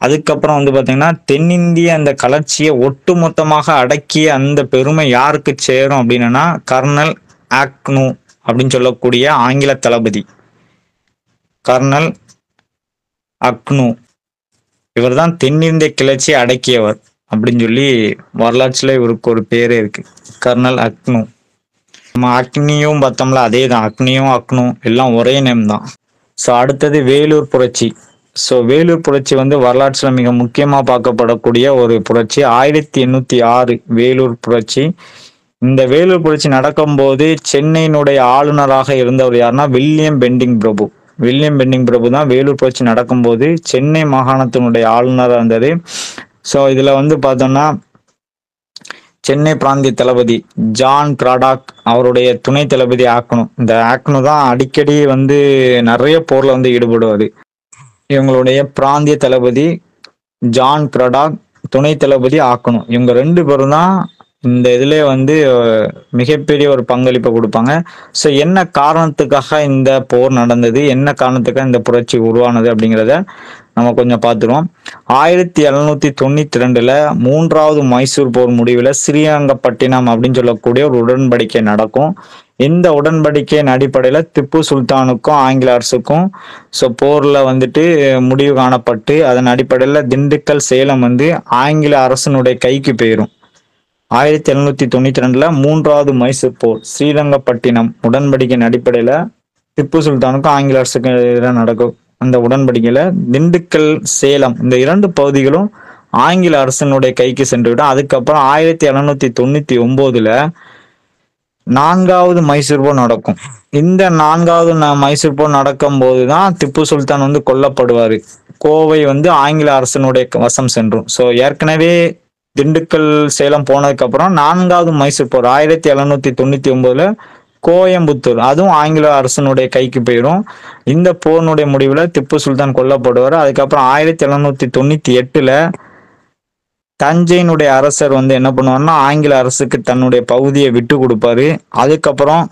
அதுக்கப்புறம் வந்து பார்த்தீங்கன்னா தென்னிந்திய அந்த கலர்ச்சியை ஒட்டுமொத்தமாக அடக்கிய அந்த பெருமை யாருக்கு சேரும் அப்படின்னா கர்னல் ஆக்னு அப்படின்னு சொல்லக்கூடிய ஆங்கில தளபதி. கர்னல் அக்னு இவர்தான் தென்னிந்திய கிளர்ச்சியை அடக்கியவர் அப்படின்னு சொல்லி வரலாற்றுல இவருக்கு ஒரு பேரே இருக்கு. Colonel Agnew. நம்ம அக்னியும் பார்த்தோம்ல அதே தான் அக்னியும் அக்னும் எல்லாம் ஒரே நேம் தான். ஸோ அடுத்தது வேலூர் புரட்சி. ஸோ வேலூர் புரட்சி வந்து வரலாற்றில் மிக முக்கியமாக பார்க்கப்படக்கூடிய ஒரு புரட்சி. ஆயிரத்தி எண்ணூற்றி ஆறு வேலூர் புரட்சி. இந்த வேலூர் புரட்சி நடக்கும்போது சென்னையினுடைய ஆளுநராக இருந்தவர் யாருன்னா வில்லியம் பெண்டிங் பிரபு. வில்லியம் பெண்டிங் பிரபு தான் வேலூர் புரட்சி நடக்கும்போது சென்னை மாகாணத்தினுடைய ஆளுநராக இருந்தது. ஸோ இதில் வந்து பார்த்தோம்னா சென்னை பிராந்திய தளபதி ஜான் கிராடாக் அவருடைய துணை தளபதி ஆக்கணும் இந்த ஆக்கணும் தான் அடிக்கடி வந்து நிறைய போரில் வந்து ஈடுபடுவார். இவங்களுடைய பிராந்திய தளபதி ஜான் கிரடாக் துணை தளபதி ஆக்கணும் இவங்க ரெண்டு பேரும் தான் இந்த இதுல வந்து மிகப்பெரிய ஒரு பங்களிப்பை கொடுப்பாங்க. ஸோ என்ன காரணத்துக்காக இந்த போர் நடந்தது? என்ன காரணத்துக்காக இந்த புரட்சி உருவானது அப்படிங்கிறத நம்ம கொஞ்சம் பார்த்துருவோம். ஆயிரத்தி எழுநூத்தி தொண்ணூத்தி ரெண்டுல மூன்றாவது மைசூர் போர் முடிவில் ஸ்ரீரங்கப்பட்டினம் அப்படின்னு சொல்லக்கூடிய ஒரு உடன்படிக்கை நடக்கும். இந்த உடன்படிக்கையின் அடிப்படையில் திப்பு சுல்தானுக்கும் ஆங்கில அரசுக்கும் ஸோ போரில் வந்துட்டு முடிவு காணப்பட்டு அதன் அடிப்படையில் திண்டுக்கல் சேலம் வந்து ஆங்கில அரசனுடைய கைக்கு போயிடும் ஆயிரத்தி எழுநூத்தி தொண்ணூத்தி ரெண்டுல மூன்றாவது மைசூர் போர் ஸ்ரீரங்கப்பட்டினம் உடன்படிக்கையின் அடிப்படையில் திப்பு சுல்தானுக்கும் ஆங்கில அரசுக்கும் நடக்கும். அந்த உடன்படிக்கையில திண்டுக்கல் சேலம் இந்த இரண்டு பகுதிகளும் ஆங்கில அரசனுடைய கைக்கு சென்றுவிடும் அதுக்கப்புறம் ஆயிரத்தி எழுநூத்தி தொண்ணூத்தி ஒன்பதுல நான்காவது மைசூர் போர் நடக்கும். இந்த நான்காவது ந- மைசூர் போர் நடக்கும் போதுதான் திப்பு சுல்தான் வந்து கொல்லப்படுவாரு. கோவை வந்து ஆங்கில அரசனுடைய வசம் சென்றும். ஸோ ஏற்கனவே திண்டுக்கல் சேலம் போனதுக்கப்புறம் நான்காவது மைசூர் போர் ஆயிரத்தி எழுநூத்தி தொண்ணூத்தி ஒன்பதுல கோயம்புத்தூர். அதுவும் ஆங்கில அரசனுடைய கைக்கு போயிடும். இந்த போரினுடைய முடிவுல திப்பு சுல்தான் கொல்லப்படுவார். அதுக்கப்புறம் ஆயிரத்தி எழுநூத்தி தொண்ணூத்தி எட்டுல தஞ்சையினுடைய அரசர் வந்து என்ன பண்ணுவார்னா ஆங்கில அரசுக்கு தன்னுடைய பகுதியை விட்டு கொடுப்பாரு. அதுக்கப்புறம்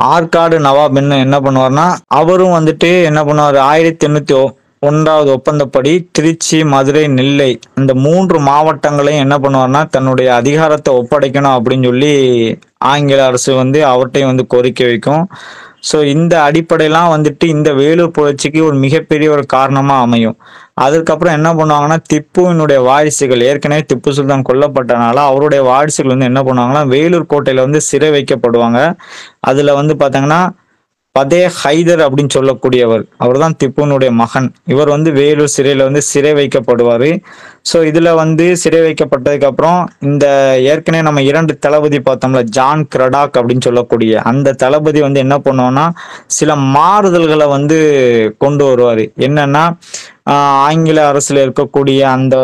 ஆற்காடு நவாப் என்ன என்ன பண்ணுவார்னா அவரும் வந்துட்டு என்ன பண்ணுவார் ஆயிரத்தி எண்ணூத்தி ஒன்றாவது ஒப்பந்தப்படி திருச்சி மதுரை நெல்லை இந்த மூன்று மாவட்டங்களையும் என்ன பண்ணுவார்னா தன்னுடைய அதிகாரத்தை ஒப்படைக்கணும் அப்படின்னு சொல்லி ஆங்கில அரசு வந்து அவர்கிட்டையும் வந்து கோரிக்கை வைக்கும். ஸோ இந்த அடிப்படையெல்லாம் வந்துட்டு இந்த வேலூர் புரட்சிக்கு ஒரு மிகப்பெரிய ஒரு காரணமாக அமையும். அதுக்கப்புறம் என்ன பண்ணுவாங்கன்னா திப்புவினுடைய வாரிசுகள் ஏற்கனவே திப்பு சுல்தான் கொல்லப்பட்டனால அவருடைய வாரிசுகள் வந்து என்ன பண்ணுவாங்கன்னா வேலூர் கோட்டையில் வந்து சிறை வைக்கப்படுவாங்க. அதில் வந்து பார்த்தாங்கன்னா பதே ஹைதர் அப்படின்னு சொல்லக்கூடியவர். அவர் தான் திப்புனுடைய மகன். இவர் வந்து வேலூர் சிறையில வந்து சிறை வைக்கப்படுவார். ஸோ இதுல வந்து சிறை வைக்கப்பட்டதுக்கு அப்புறம் இந்த ஏற்கனவே நம்ம இரண்டு தளபதி பார்த்தோம்ல ஜான் கிரடாக் அப்படின்னு சொல்லக்கூடிய அந்த தளபதி வந்து என்ன பண்ணுவோம்னா சில மாறுதல்களை வந்து கொண்டு வருவார். என்னன்னா ஆங்கில அரசுல இருக்கக்கூடிய அந்த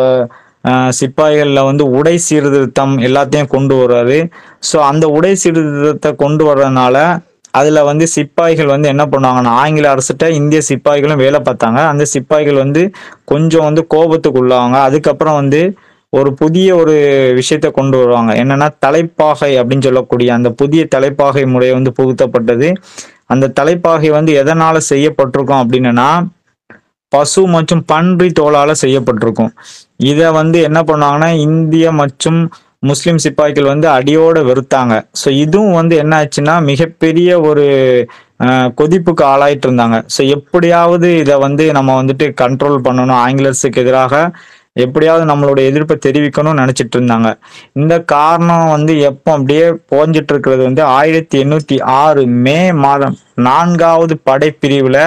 சிப்பாய்களில் சிப்பாய்கள்ல வந்து உடை சீர்திருத்தம் எல்லாத்தையும் கொண்டு வருவாரு. ஸோ அந்த உடை சீர்திருத்தத்தை கொண்டு வர்றதுனால அதில் வந்து சிப்பாய்கள் வந்து என்ன பண்ணுவாங்கன்னா ஆங்கில அரசுகிட்ட இந்திய சிப்பாய்களும் வேலை பார்த்தாங்க. அந்த சிப்பாய்கள் வந்து கொஞ்சம் வந்து கோபத்துக்கு உள்ளாவாங்க. அதுக்கப்புறம் வந்து ஒரு புதிய ஒரு விஷயத்தை கொண்டு வருவாங்க. என்னன்னா தலைப்பாகை அப்படின்னு சொல்லக்கூடிய அந்த புதிய தலைப்பாகை முறை வந்து புகுத்தப்பட்டது. அந்த தலைப்பாகை வந்து எதனால செய்யப்பட்டிருக்கும் அப்படின்னா பசு மற்றும் பன்றி தோலால செய்யப்பட்டிருக்கும். இதை வந்து என்ன பண்ணுவாங்கன்னா இந்திய மற்றும் முஸ்லிம் சிப்பாய்கள் வந்து அடியோட வெறுத்தாங்க. ஸோ இதுவும் வந்து என்ன ஆச்சுன்னா மிகப்பெரிய ஒரு கொதிப்புக்கு ஆளாயிட்டு இருந்தாங்க. ஸோ எப்படியாவது இதை வந்து நம்ம வந்துட்டு கண்ட்ரோல் பண்ணணும். ஆங்கிலர்ஸுக்கு எதிராக எப்படியாவது நம்மளுடைய எதிர்ப்பை தெரிவிக்கணும்னு நினச்சிட்டு இருந்தாங்க. இந்த காரணம் வந்து எப்போ அப்படியே போஞ்சிட்டு இருக்கிறது வந்து ஆயிரத்தி எண்ணூற்றி ஆறு மே மாதம் நான்காவது படைப்பிரிவில்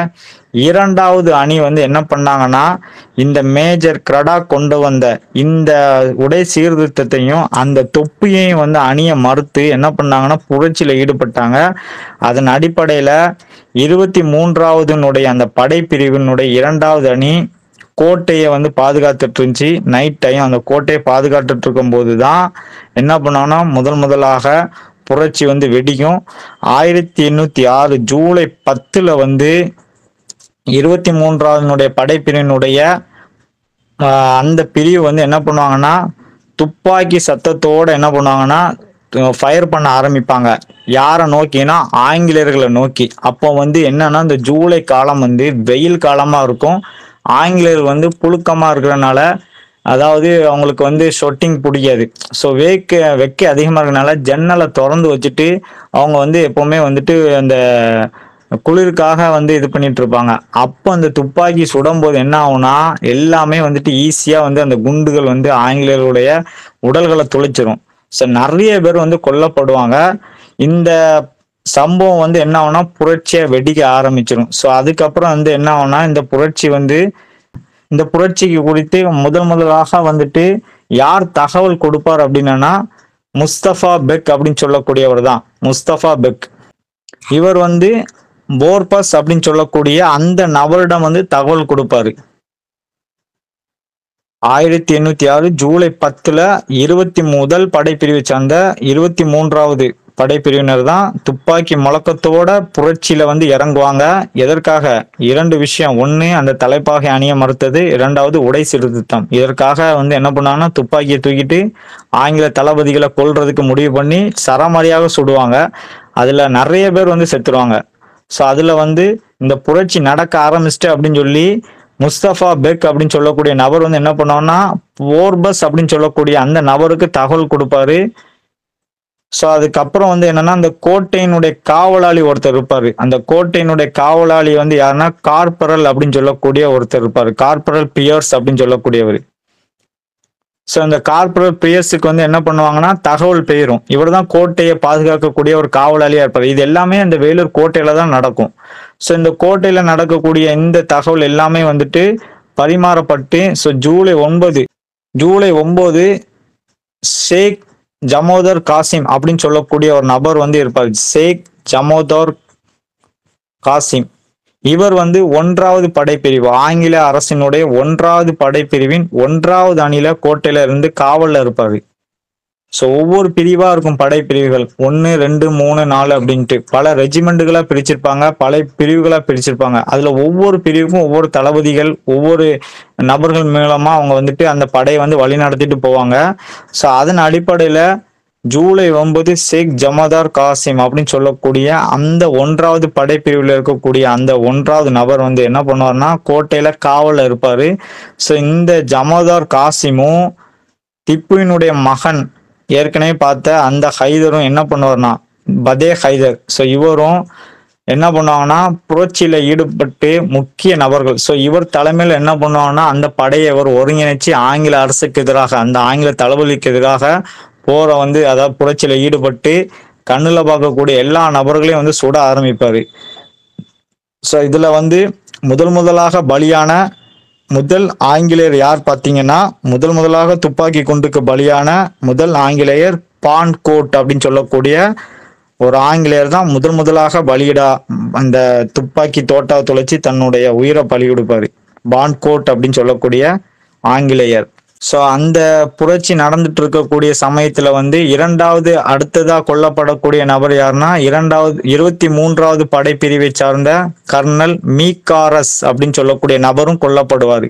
இரண்டாவது அணி வந்து என்ன பண்ணாங்கன்னா இந்த மேஜர் கிரடா கொண்டு வந்த இந்த உடை சீர்திருத்தத்தையும் அந்த தொப்பியையும் வந்து அணிய மறுத்து என்ன பண்ணாங்கன்னா புரட்சியில ஈடுபட்டாங்க. அதன் அடிப்படையில இருபத்தி மூன்றாவதுனுடைய அந்த படைப்பிரிவினுடைய இரண்டாவது அணி கோட்டையை வந்து பாதுகாத்துட்டு இருந்துச்சு. நைட் டைம் அந்த கோட்டையை பாதுகாத்துட்டு இருக்கும் போதுதான் என்ன பண்ணாங்கன்னா முதல் முதலாக புரட்சி வந்து வெடிக்கும். ஆயிரத்தி எண்ணூத்தி ஆறு ஜூலை பத்துல வந்து இருபத்தி மூன்றாவதுனுடைய படைப்பிரிவினுடைய அந்த பிரிவு வந்து என்ன பண்ணுவாங்கன்னா துப்பாக்கி சத்தத்தோட என்ன பண்ணுவாங்கன்னா ஃபயர் பண்ண ஆரம்பிப்பாங்க. யாரை நோக்கினா ஆங்கிலேயர்களை நோக்கி. அப்போ வந்து என்னன்னா இந்த ஜூலை காலம் வந்து வெயில் காலமாக இருக்கும். ஆங்கிலேயர் வந்து புழுக்கமாக இருக்கிறனால அதாவது அவங்களுக்கு வந்து ஷொட்டிங் பிடிக்காது. ஸோ வேக்க வெக்க அதிகமாக இருக்கனால ஜன்னலை திறந்து வச்சுட்டு அவங்க வந்து எப்போவுமே வந்துட்டு அந்த குளிருக்காக வந்து இது பண்ணிட்டு இருப்பாங்க அப்போ அந்த துப்பாக்கி சுடும்போது என்ன ஆகும்னா எல்லாமே வந்துட்டு ஈஸியா வந்து அந்த குண்டுகள் வந்து ஆங்கிலேயர்களுடைய உடல்களை துளைச்சிரும். ஸோ நிறைய பேர் வந்து கொல்லப்படுவாங்க. இந்த சம்பவம் வந்து என்ன ஆகும்னா புரட்சியை வெடிக்க ஆரம்பிச்சிடும் ஸோ அதுக்கப்புறம் வந்து என்ன ஆகும்னா இந்த புரட்சி வந்து இந்த புரட்சிக்கு குறித்து முதல் முதலாக வந்துட்டு யார் தகவல் கொடுப்பார் அப்படின்னா முஸ்தபா பெக் அப்படின்னு சொல்லக்கூடியவர் தான். முஸ்தபா பெக். இவர் வந்து போர்பஸ் அப்படின்னு சொல்லக்கூடிய அந்த நபரிடம் வந்து தகவல் கொடுப்பாரு. ஆயிரத்தி எண்ணூத்தி ஆறு ஜூலை பத்துல இருபத்தி முதல் படைப்பிரிவை சார்ந்த இருபத்தி மூன்றாவது படைப்பிரிவினர் தான் துப்பாக்கி முழக்கத்தோட புரட்சியில வந்து இறங்குவாங்க. எதற்காக? இரண்டு விஷயம். ஒண்ணு அந்த தலைப்பாகை அணிய மறுத்தது. இரண்டாவது உடை சீர்திருத்தம். இதற்காக வந்து என்ன பண்ணாங்கன்னா துப்பாக்கியை தூக்கிட்டு ஆங்கில தளபதிகளை கொல்றதுக்கு முடிவு பண்ணி சரமாரியாக சுடுவாங்க. அதுல நிறைய பேர் வந்து செத்துருவாங்க. ஸோ அதில் வந்து இந்த புரட்சி நடக்க ஆரம்பிச்சிட்டு அப்படின்னு சொல்லி முஸ்தபா பெக் அப்படின்னு சொல்லக்கூடிய நபர் வந்து என்ன பண்ணோம்னா போர்பஸ் அப்படின்னு சொல்லக்கூடிய அந்த நபருக்கு தகவல் கொடுப்பாரு. ஸோ அதுக்கப்புறம் வந்து என்னன்னா அந்த கோட்டையினுடைய காவலாளி ஒருத்தர் இருப்பாரு. அந்த கோட்டையினுடைய காவலாளி வந்து யாருன்னா கார்பரல் அப்படின்னு சொல்லக்கூடிய ஒருத்தர் இருப்பாரு. கார்பரல் பியர்ஸ் அப்படின்னு சொல்லக்கூடியவர். ஸோ இந்த கார்பரேட் பியர்ஸுக்கு வந்து என்ன பண்ணுவாங்கன்னா தகவல் பெயரும். இவர் தான் கோட்டையை பாதுகாக்கக்கூடிய ஒரு காவலாளியாக இருப்பார். இது எல்லாமே அந்த வேலூர் கோட்டையில தான் நடக்கும். ஸோ இந்த கோட்டையில நடக்கக்கூடிய இந்த தகவல் எல்லாமே வந்துட்டு பரிமாறப்பட்டு ஸோ ஜூலை ஒன்பது ஜூலை ஒன்பது ஷேக் ஜமோதர் காசிம் அப்படின்னு சொல்லக்கூடிய ஒரு நபர் வந்து இருப்பார். ஷேக் ஜமோதர் காசிம். இவர் வந்து ஒன்றாவது படைப்பிரிவு ஆங்கில அரசினுடைய ஒன்றாவது படைப்பிரிவின் ஒன்றாவது அணில கோட்டையில இருந்து காவல்ல இருப்பாரு ஸோ ஒவ்வொரு பிரிவா இருக்கும் படைப்பிரிவுகள் ஒன்று ரெண்டு மூணு நாலு அப்படின்ட்டு. பல ரெஜிமெண்ட்டுகளா பிரிச்சிருப்பாங்க பல பிரிவுகளா பிரிச்சிருப்பாங்க. அதுல ஒவ்வொரு பிரிவுக்கும் ஒவ்வொரு தளபதிகள் ஒவ்வொரு நபர்கள் மூலமா அவங்க வந்துட்டு அந்த படையை வந்து வழி நடத்திட்டு போவாங்க. ஸோ அதன் அடிப்படையில ஜூலை ஒன்பது ஷேக் ஜமாதார் காசிம் அப்படின்னு சொல்லக்கூடிய அந்த ஒன்றாவது படைப்பிரிவில் இருக்கக்கூடிய அந்த ஒன்றாவது நபர் வந்து என்ன பண்ணுவார்னா கோட்டையில காவலில் இருப்பாரு. ஸோ இந்த ஜமாதார் காசிமும் திப்புவினுடைய மகன் ஏற்கனவே பார்த்த அந்த ஹைதரும் என்ன பண்ணுவார்னா பதே ஹைதர். ஸோ இவரும் என்ன பண்ணுவாங்கன்னா புரட்சியில ஈடுபட்டு முக்கிய நபர்கள். ஸோ இவர் தலைமையில் என்ன பண்ணுவாங்கன்னா அந்த படையை இவர் ஒருங்கிணைச்சு ஆங்கில அரசுக்கு எதிராக அந்த ஆங்கில தளபதிக்கு எதிராக போரை வந்து அதாவது புரட்சியில ஈடுபட்டு கண்ணுல பார்க்கக்கூடிய எல்லா நபர்களையும் வந்து சுட ஆரம்பிப்பாரு. ஸோ இதுல வந்து முதல் முதலாக பலியான முதல் ஆங்கிலேயர் யார் பார்த்தீங்கன்னா முதல் முதலாக துப்பாக்கி குண்டுக்கு பலியான முதல் ஆங்கிலேயர் பான் கோட் அப்படின்னு சொல்லக்கூடிய ஒரு ஆங்கிலேயர் தான் முதல் முதலாக பலியிடா அந்த துப்பாக்கி தோட்டா துளைச்சி தன்னுடைய உயிரை பலி கொடுப்பாரு. பான் கோட் அப்படின்னு சொல்லக்கூடிய ஆங்கிலேயர். ஸோ அந்த புரட்சி நடந்துட்டு இருக்கக்கூடிய சமயத்துல வந்து இரண்டாவது அடுத்ததா கொல்லப்படக்கூடிய நபர் யாருன்னா இரண்டாவது இருபத்தி மூன்றாவது படைப்பிரிவை சார்ந்த கர்னல் மீகாரஸ் அப்படின்னு சொல்லக்கூடிய நபரும் கொல்லப்படுவார்.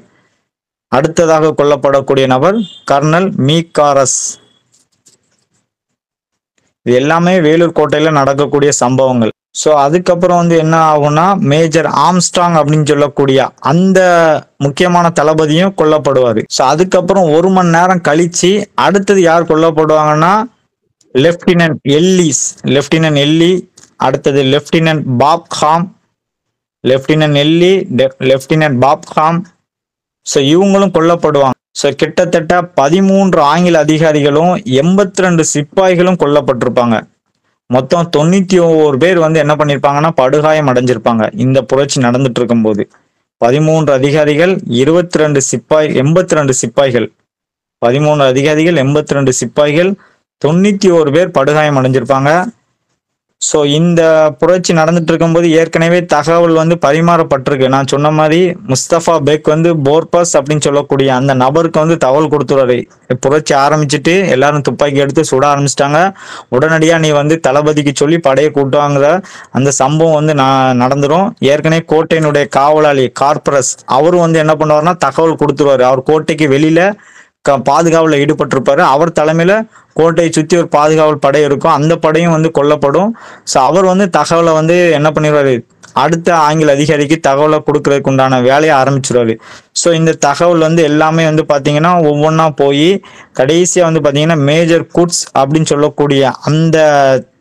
அடுத்ததாக கொல்லப்படக்கூடிய நபர் கர்னல் மீகாரஸ் இது எல்லாமே வேலூர் கோட்டையில நடக்கக்கூடிய சம்பவங்கள். ஸோ அதுக்கப்புறம் வந்து என்ன ஆகும்னா மேஜர் ஆம்ஸ்ட்ராங் அப்படின்னு சொல்லக்கூடிய அந்த முக்கியமான தளபதியும் கொல்லப்படுவார். ஸோ அதுக்கப்புறம் ஒரு மணி நேரம் கழிச்சு அடுத்தது யார் கொல்லப்படுவாங்கன்னா லெப்டினன்ட் எல்லிஸ் லெப்டினன்ட் எல்லி அடுத்தது lieutenant Popham lieutenant Ellie lieutenant Popham so இவங்களும் கொல்லப்படுவாங்க. ஸோ கிட்டத்தட்ட பதிமூன்று ஆங்கில அதிகாரிகளும் எண்பத்தி ரெண்டு சிப்பாய்களும் கொல்லப்பட்டிருப்பாங்க. மொத்தம் தொண்ணூத்தி ஓரு பேர் வந்து என்ன பண்ணிருப்பாங்கன்னா படுகாயம் அடைஞ்சிருப்பாங்க. இந்த புரட்சி நடந்துட்டு இருக்கும்போது பதிமூன்று அதிகாரிகள் இருபத்தி ரெண்டு சிப்பாய் எண்பத்தி ரெண்டு சிப்பாய்கள். பதிமூணு அதிகாரிகள் எண்பத்தி ரெண்டு சிப்பாய்கள். தொண்ணூத்தி ஓரு பேர் படுகாயம் அடைஞ்சிருப்பாங்க. ஸோ இந்த புரட்சி நடந்துட்டு இருக்கும்போது ஏற்கனவே தகவல் வந்து பரிமாறப்பட்டிருக்கு. நான் சொன்ன மாதிரி முஸ்தபா பேக் வந்து போர்பஸ் அப்படின்னு சொல்லக்கூடிய அந்த நபருக்கு வந்து தகவல் கொடுத்துறாரு புரட்சி ஆரம்பிச்சுட்டு எல்லாரும் துப்பாக்கி எடுத்து சுட ஆரம்பிச்சிட்டாங்க. உடனடியாக நீ வந்து தளபதிக்கு சொல்லி படையை கூட்டுவாங்கிற அந்த சம்பவம் வந்து நான் நடந்துரும். ஏற்கனவே கோட்டையினுடைய காவலாளி கார்பரஸ் அவரும் வந்து என்ன பண்ணுவாருன்னா தகவல் கொடுத்துருவாரு. அவர் கோட்டைக்கு வெளியில க- பாதுகாவல ஈடுபட்டிருப்பாரு. அவர் தலைமையில கோட்டையை சுத்தி ஒரு பாதுகாவல் படை இருக்கும். அந்த படையும் வந்து கொல்லப்படும். ஸோ அவர் வந்து தகவலை வந்து என்ன பண்ணிடுவாரு? அடுத்த ஆங்கில அதிகாரிக்கு தகவலை கொடுக்கறதுக்கு உண்டான வேலையை ஆரம்பிச்சிருவாரு. ஸோ இந்த தகவல் வந்து எல்லாமே வந்து பார்த்தீங்கன்னா ஒவ்வொன்றா போய் கடைசியாக வந்து பார்த்தீங்கன்னா மேஜர் குட்ஸ் அப்படின்னு சொல்லக்கூடிய அந்த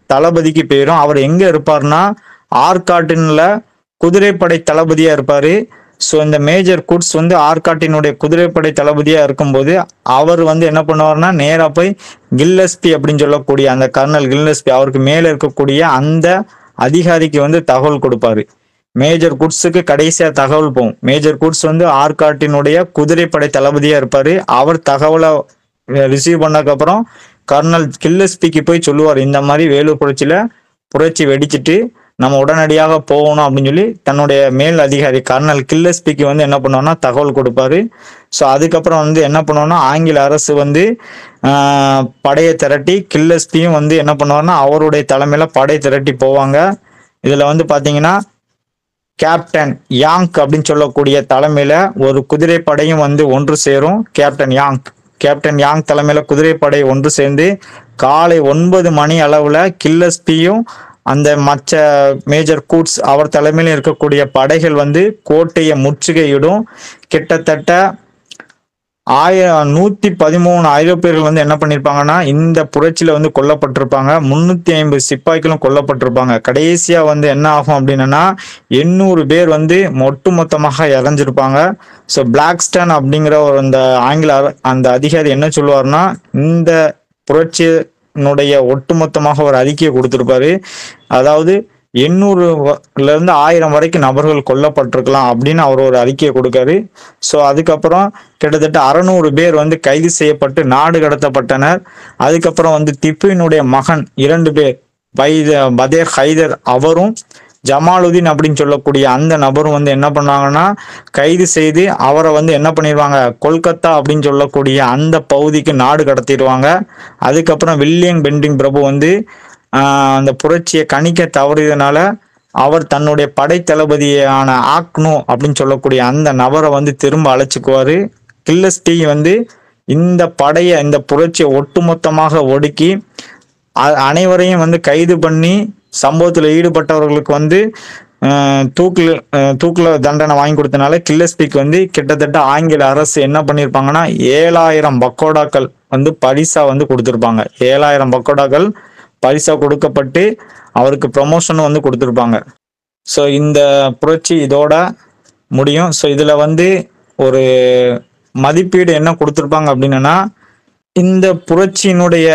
தளபதிக்கு பேரும் அவர் எங்கே இருப்பார்னா ஆர்காட்டின்ல குதிரைப்படை தளபதியாக இருப்பாரு. ஸோ இந்த மேஜர் குட்ஸ் வந்து ஆர்காட்டினுடைய குதிரைப்படை தளபதியாக இருக்கும்போது அவர் வந்து என்ன பண்ணுவார்னா நேராக போய் கில்லஸ்பி அப்படின்னு சொல்லக்கூடிய அந்த கர்னல் கில்லஸ்பி அவருக்கு மேலே இருக்கக்கூடிய அந்த அதிகாரிக்கு வந்து தகவல் கொடுப்பாரு. மேஜர் குட்ஸுக்கு கடைசியாக தகவல் போகும். மேஜர் குட்ஸ் வந்து ஆர்காட்டினுடைய குதிரைப்படை தளபதியாக இருப்பார். அவர் தகவலை ரிசீவ் பண்ணதுக்கப்புறம் கர்னல் கில்லஸ்பிக்கு போய் சொல்லுவார். இந்த மாதிரி வேலூர் புரட்சியில் புரட்சி வெடிச்சிட்டு நம்ம உடனடியாக போகணும் அப்படின்னு சொல்லி தன்னுடைய மேல் அதிகாரி கர்னல் கில்லஸ்பிக்கு வந்து என்ன பண்ணுவோம்னா தகவல் கொடுப்பாரு. ஸோ அதுக்கப்புறம் வந்து என்ன பண்ணுவோம்னா ஆங்கில அரசு வந்து படையை திரட்டி கில்லஸ்பியும் வந்து என்ன பண்ணுவார்னா அவருடைய தலைமையில படை திரட்டி போவாங்க. இதுல வந்து பாத்தீங்கன்னா கேப்டன் யாங்க் அப்படின்னு சொல்லக்கூடிய தலைமையில ஒரு குதிரைப்படையும் வந்து ஒன்று சேரும். கேப்டன் யாங்க். கேப்டன் யாங் தலைமையில குதிரைப்படை ஒன்று சேர்ந்து காலை ஒன்பது மணி அளவுல கில்லஸ்பியும் அந்த மற்ற மேஜர் கூட்ஸ் அவர் தலைமையில் இருக்கக்கூடிய படைகள் வந்து கோட்டையை முற்றுகையிடும். கிட்டத்தட்ட ஆய நூத்தி பதிமூணு ஐரோப்பியர்கள் வந்து என்ன பண்ணிருப்பாங்கன்னா இந்த புரட்சியில வந்து கொல்லப்பட்டிருப்பாங்க. முன்னூத்தி ஐம்பது சிப்பாய்களும் கொல்லப்பட்டிருப்பாங்க. கடைசியா வந்து என்ன ஆகும் அப்படின்னா எண்ணூறு பேர் வந்து ஒட்டுமொத்தமாக இறஞ்சிருப்பாங்க. ஸோ பிளாக்ஸ்டன் அப்படிங்கிற ஒரு அந்த ஆங்கில அர- அந்த அதிகாரி என்ன சொல்லுவார்னா இந்த புரட்சி புரட்சியினுடைய ஒட்டுமொத்தமாக ஒரு அறிக்கையை கொடுத்திருப்பாரு. அதாவது எண்ணூறுல இருந்து ஆயிரம் வரைக்கும் நபர்கள் கொல்லப்பட்டிருக்கலாம் அப்படின்னு அவர் ஒரு அறிக்கையை கொடுக்காரு. ஸோ அதுக்கப்புறம் கிட்டத்தட்ட அறநூறு பேர் வந்து கைது செய்யப்பட்டு நாடு கடத்தப்பட்டனர். அதுக்கப்புறம் வந்து திப்புவினுடைய மகன் இரண்டு பேர் பைத பதேர் ஹைதர் அவரும் ஜமாலுதீன் அப்படின்னு சொல்லக்கூடிய அந்த நபரும் வந்து என்ன பண்ணாங்கன்னா கைது செய்து அவரை வந்து என்ன பண்ணிடுவாங்க கொல்கத்தா அப்படின்னு சொல்லக்கூடிய அந்த பகுதிக்கு நாடு கடத்திடுவாங்க. அதுக்கப்புறம் வில்லியம் பெண்டிங் பிரபு வந்து அந்த புரட்சியை கணிக்க தவறியதுனால அவர் தன்னுடைய படை தளபதியான ஆக்னோ அப்படின்னு சொல்லக்கூடிய அந்த நபரை வந்து திரும்ப அழைச்சிக்குவாரு. கில்லஸ்டி வந்து இந்த படையை இந்த புரட்சியை ஒட்டுமொத்தமாக ஒடுக்கி அனைவரையும் வந்து கைது பண்ணி சம்பவத்தில் ஈடுபட்டவர்களுக்கு வந்து தூக்கில் தூக்கில் தண்டனை வாங்கி கொடுத்தனால கில்லஸ்பிக்கு வந்து கிட்டத்தட்ட ஆங்கில அரசு என்ன பண்ணியிருப்பாங்கன்னா ஏழாயிரம் பக்கோடாக்கள் வந்து பரிசா வந்து கொடுத்துருப்பாங்க. ஏழாயிரம் பக்கோடாக்கள் பரிசா கொடுக்கப்பட்டு அவருக்கு ப்ரொமோஷனும் வந்து கொடுத்துருப்பாங்க. ஸோ இந்த புரட்சி இதோட முடியும். ஸோ இதில் வந்து ஒரு மதிப்பீடு என்ன கொடுத்துருப்பாங்க அப்படின்னா இந்த புரட்சியினுடைய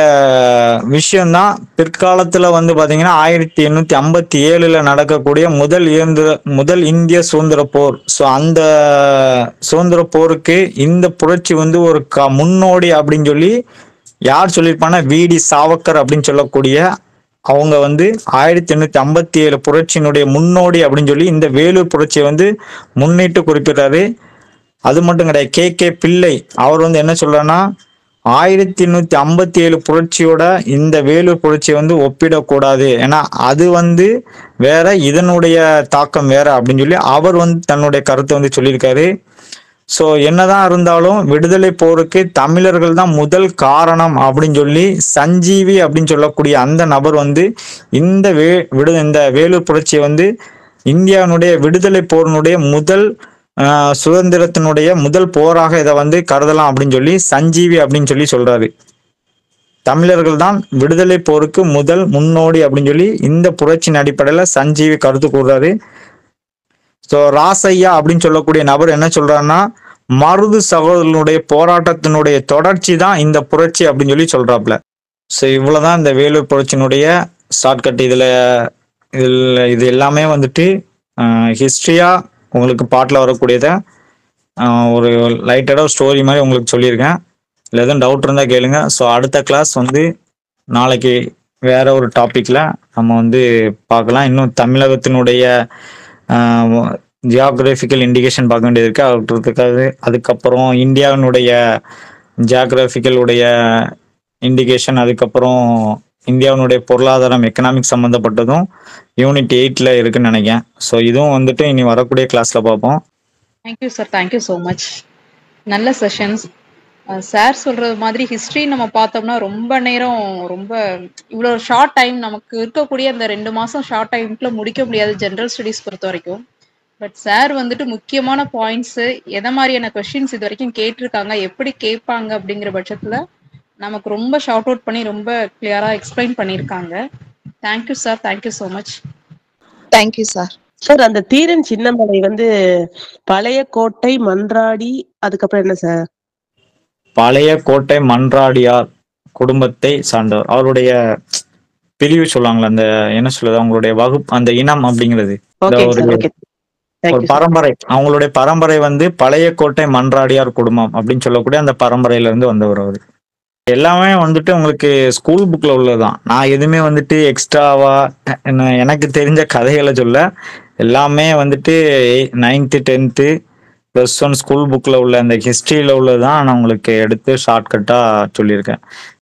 விஷயம்தான் பிற்காலத்துல வந்து பாத்தீங்கன்னா ஆயிரத்தி எண்ணூத்தி ஐம்பத்தி ஏழுல நடக்கக்கூடிய முதல் இயந்திர முதல் இந்திய சுதந்திர போர். ஸோ அந்த சுதந்திர போருக்கு இந்த புரட்சி வந்து ஒரு க முன்னோடி அப்படின்னு சொல்லி யார் சொல்லியிருப்பானா விடி சாவக்கர் அப்படின்னு சொல்லக்கூடிய அவங்க வந்து ஆயிரத்தி எண்ணூத்தி ஐம்பத்தி ஏழு புரட்சியினுடைய முன்னோடி அப்படின்னு சொல்லி இந்த வேலூர் புரட்சியை வந்து முன்னிட்டு குறிப்பிடுறாரு. அது மட்டும் கிடையாது கே. கே. பிள்ளை அவர் வந்து என்ன சொல்றாருன்னா ஆயிரத்தி எண்ணூத்தி ஐம்பத்தி ஏழு புரட்சியோட இந்த வேலூர் புரட்சியை வந்து ஒப்பிடக்கூடாது. ஏன்னா அது வந்து வேற இதனுடைய தாக்கம் வேற அப்படின்னு சொல்லி அவர் வந்து தன்னுடைய கருத்தை வந்து சொல்லியிருக்காரு. ஸோ என்னதான் இருந்தாலும் விடுதலை போருக்கு தமிழர்கள் தான் முதல் காரணம் அப்படின்னு சொல்லி சஞ்சீவி அப்படின்னு சொல்லக்கூடிய அந்த நபர் வந்து இந்த வே விடு இந்த வேலூர் புரட்சியை வந்து இந்தியாவினுடைய விடுதலை போரினுடைய முதல் சுதந்திரத்தினுடைய முதல் போராக இதை வந்து கருதலாம் அப்படின்னு சொல்லி சஞ்சீவி அப்படின்னு சொல்லி சொல்றாரு. தமிழர்கள் தான் விடுதலை போருக்கு முதல் முன்னோடி அப்படின்னு சொல்லி இந்த புரட்சியின் அடிப்படையில் சஞ்சீவி கருத்து கூறுறாரு. ஸோ ராசையா அப்படின்னு சொல்லக்கூடிய நபர் என்ன சொல்றாருன்னா மருது சகோதரனுடைய போராட்டத்தினுடைய தொடர்ச்சி தான் இந்த புரட்சி அப்படின்னு சொல்லி சொல்றாப்ல ஸோ இவ்வளவுதான் இந்த வேலூர் புரட்சியினுடைய ஷார்ட்கட் இதுல இதில் இது எல்லாமே வந்துட்டு ஹிஸ்ட்ரியாக உங்களுக்கு பாட்டில் வரக்கூடியதை ஒரு லைட்டடாக ஸ்டோரி மாதிரி உங்களுக்கு சொல்லியிருக்கேன். இல்லை எதுவும் டவுட் இருந்தால் கேளுங்க. ஸோ அடுத்த கிளாஸ் வந்து நாளைக்கு வேற ஒரு டாப்பிக்கில் நம்ம வந்து பார்க்கலாம். இன்னும் தமிழகத்தினுடைய ஜியாகிரபிக்கல் இண்டிகேஷன் பார்க்க வேண்டியது இருக்குது அவற்றுக்காக அதுக்கப்புறம் இந்தியாவினுடைய ஜியாகிரபிக்கல் உடைய இண்டிகேஷன் அதுக்கப்புறம் இந்தியாவினுடைய பொருளாதாரம் எக்கனாமிக் சம்மந்தப்பட்டதும் யூனிட் எயிட்ல இருக்குன்னு நினைக்கிறேன். ஸோ இதுவும் வந்துட்டு இனி வரக்கூடிய கிளாஸ்ல பார்ப்போம். Thank you sir thank you so much நல்ல செஷன்ஸ் சார் சொல்றது மாதிரி ஹிஸ்டரி நம்ம பார்த்தோம்னா ரொம்ப நேரம் ரொம்ப இவ்வளோ ஷார்ட் டைம் நமக்கு இருக்கக்கூடிய அந்த ரெண்டு மாதம் ஷார்ட் டைம்ல முடிக்க முடியாது ஜென்ரல் ஸ்டடீஸ் பொறுத்த வரைக்கும். பட் சார் வந்துட்டு முக்கியமான பாயிண்ட்ஸு எதை மாதிரியான கொஷின்ஸ் இது வரைக்கும் கேட்டிருக்காங்க எப்படி கேட்பாங்க அப்படிங்கிற பட்சத்தில் நமக்கு ரொம்ப ஷார்ட் அவுட் பண்ணி ரொம்ப கிளியராக எக்ஸ்பிளைன் பண்ணியிருக்காங்க. Thank you sir thank you so much thank you sir sir அந்த தீரன் சின்னமலை வந்து பழைய கோட்டை மன்றாடி அதுக்கப்புறம் என்ன சார் பழைய கோட்டை மன்றாடியார் குடும்பத்தை சார்ந்தவர். அவருடைய பிரிவு சொல்லுவாங்களே அந்த என்ன சொல்றது அவங்களுடைய வகுப்பு அந்த இனம் அப்படிங்கிறது. ஓகே ஒரு- பரம்பரை. அவங்களுடைய பரம்பரை வந்து பழைய கோட்டை மன்றாடியார் குடும்பம் அப்படின்னு சொல்லக்கூடிய அந்த பரம்பரையில இருந்து வந்தவர் அவர். எல்லாமே வந்துட்டு உங்களுக்கு ஸ்கூல் புக்கில் உள்ளதுதான். நான் எதுவுமே வந்துட்டு எக்ஸ்ட்ராவா என்ன- எனக்கு தெரிஞ்ச கதைகளை சொல்ல எல்லாமே வந்துட்டு ninth tenth plus one school புக்கில் உள்ள அந்த உள்ளது உள்ளதான் நான் உங்களுக்கு எடுத்து ஷார்ட்கட்டாக சொல்லியிருக்கேன்.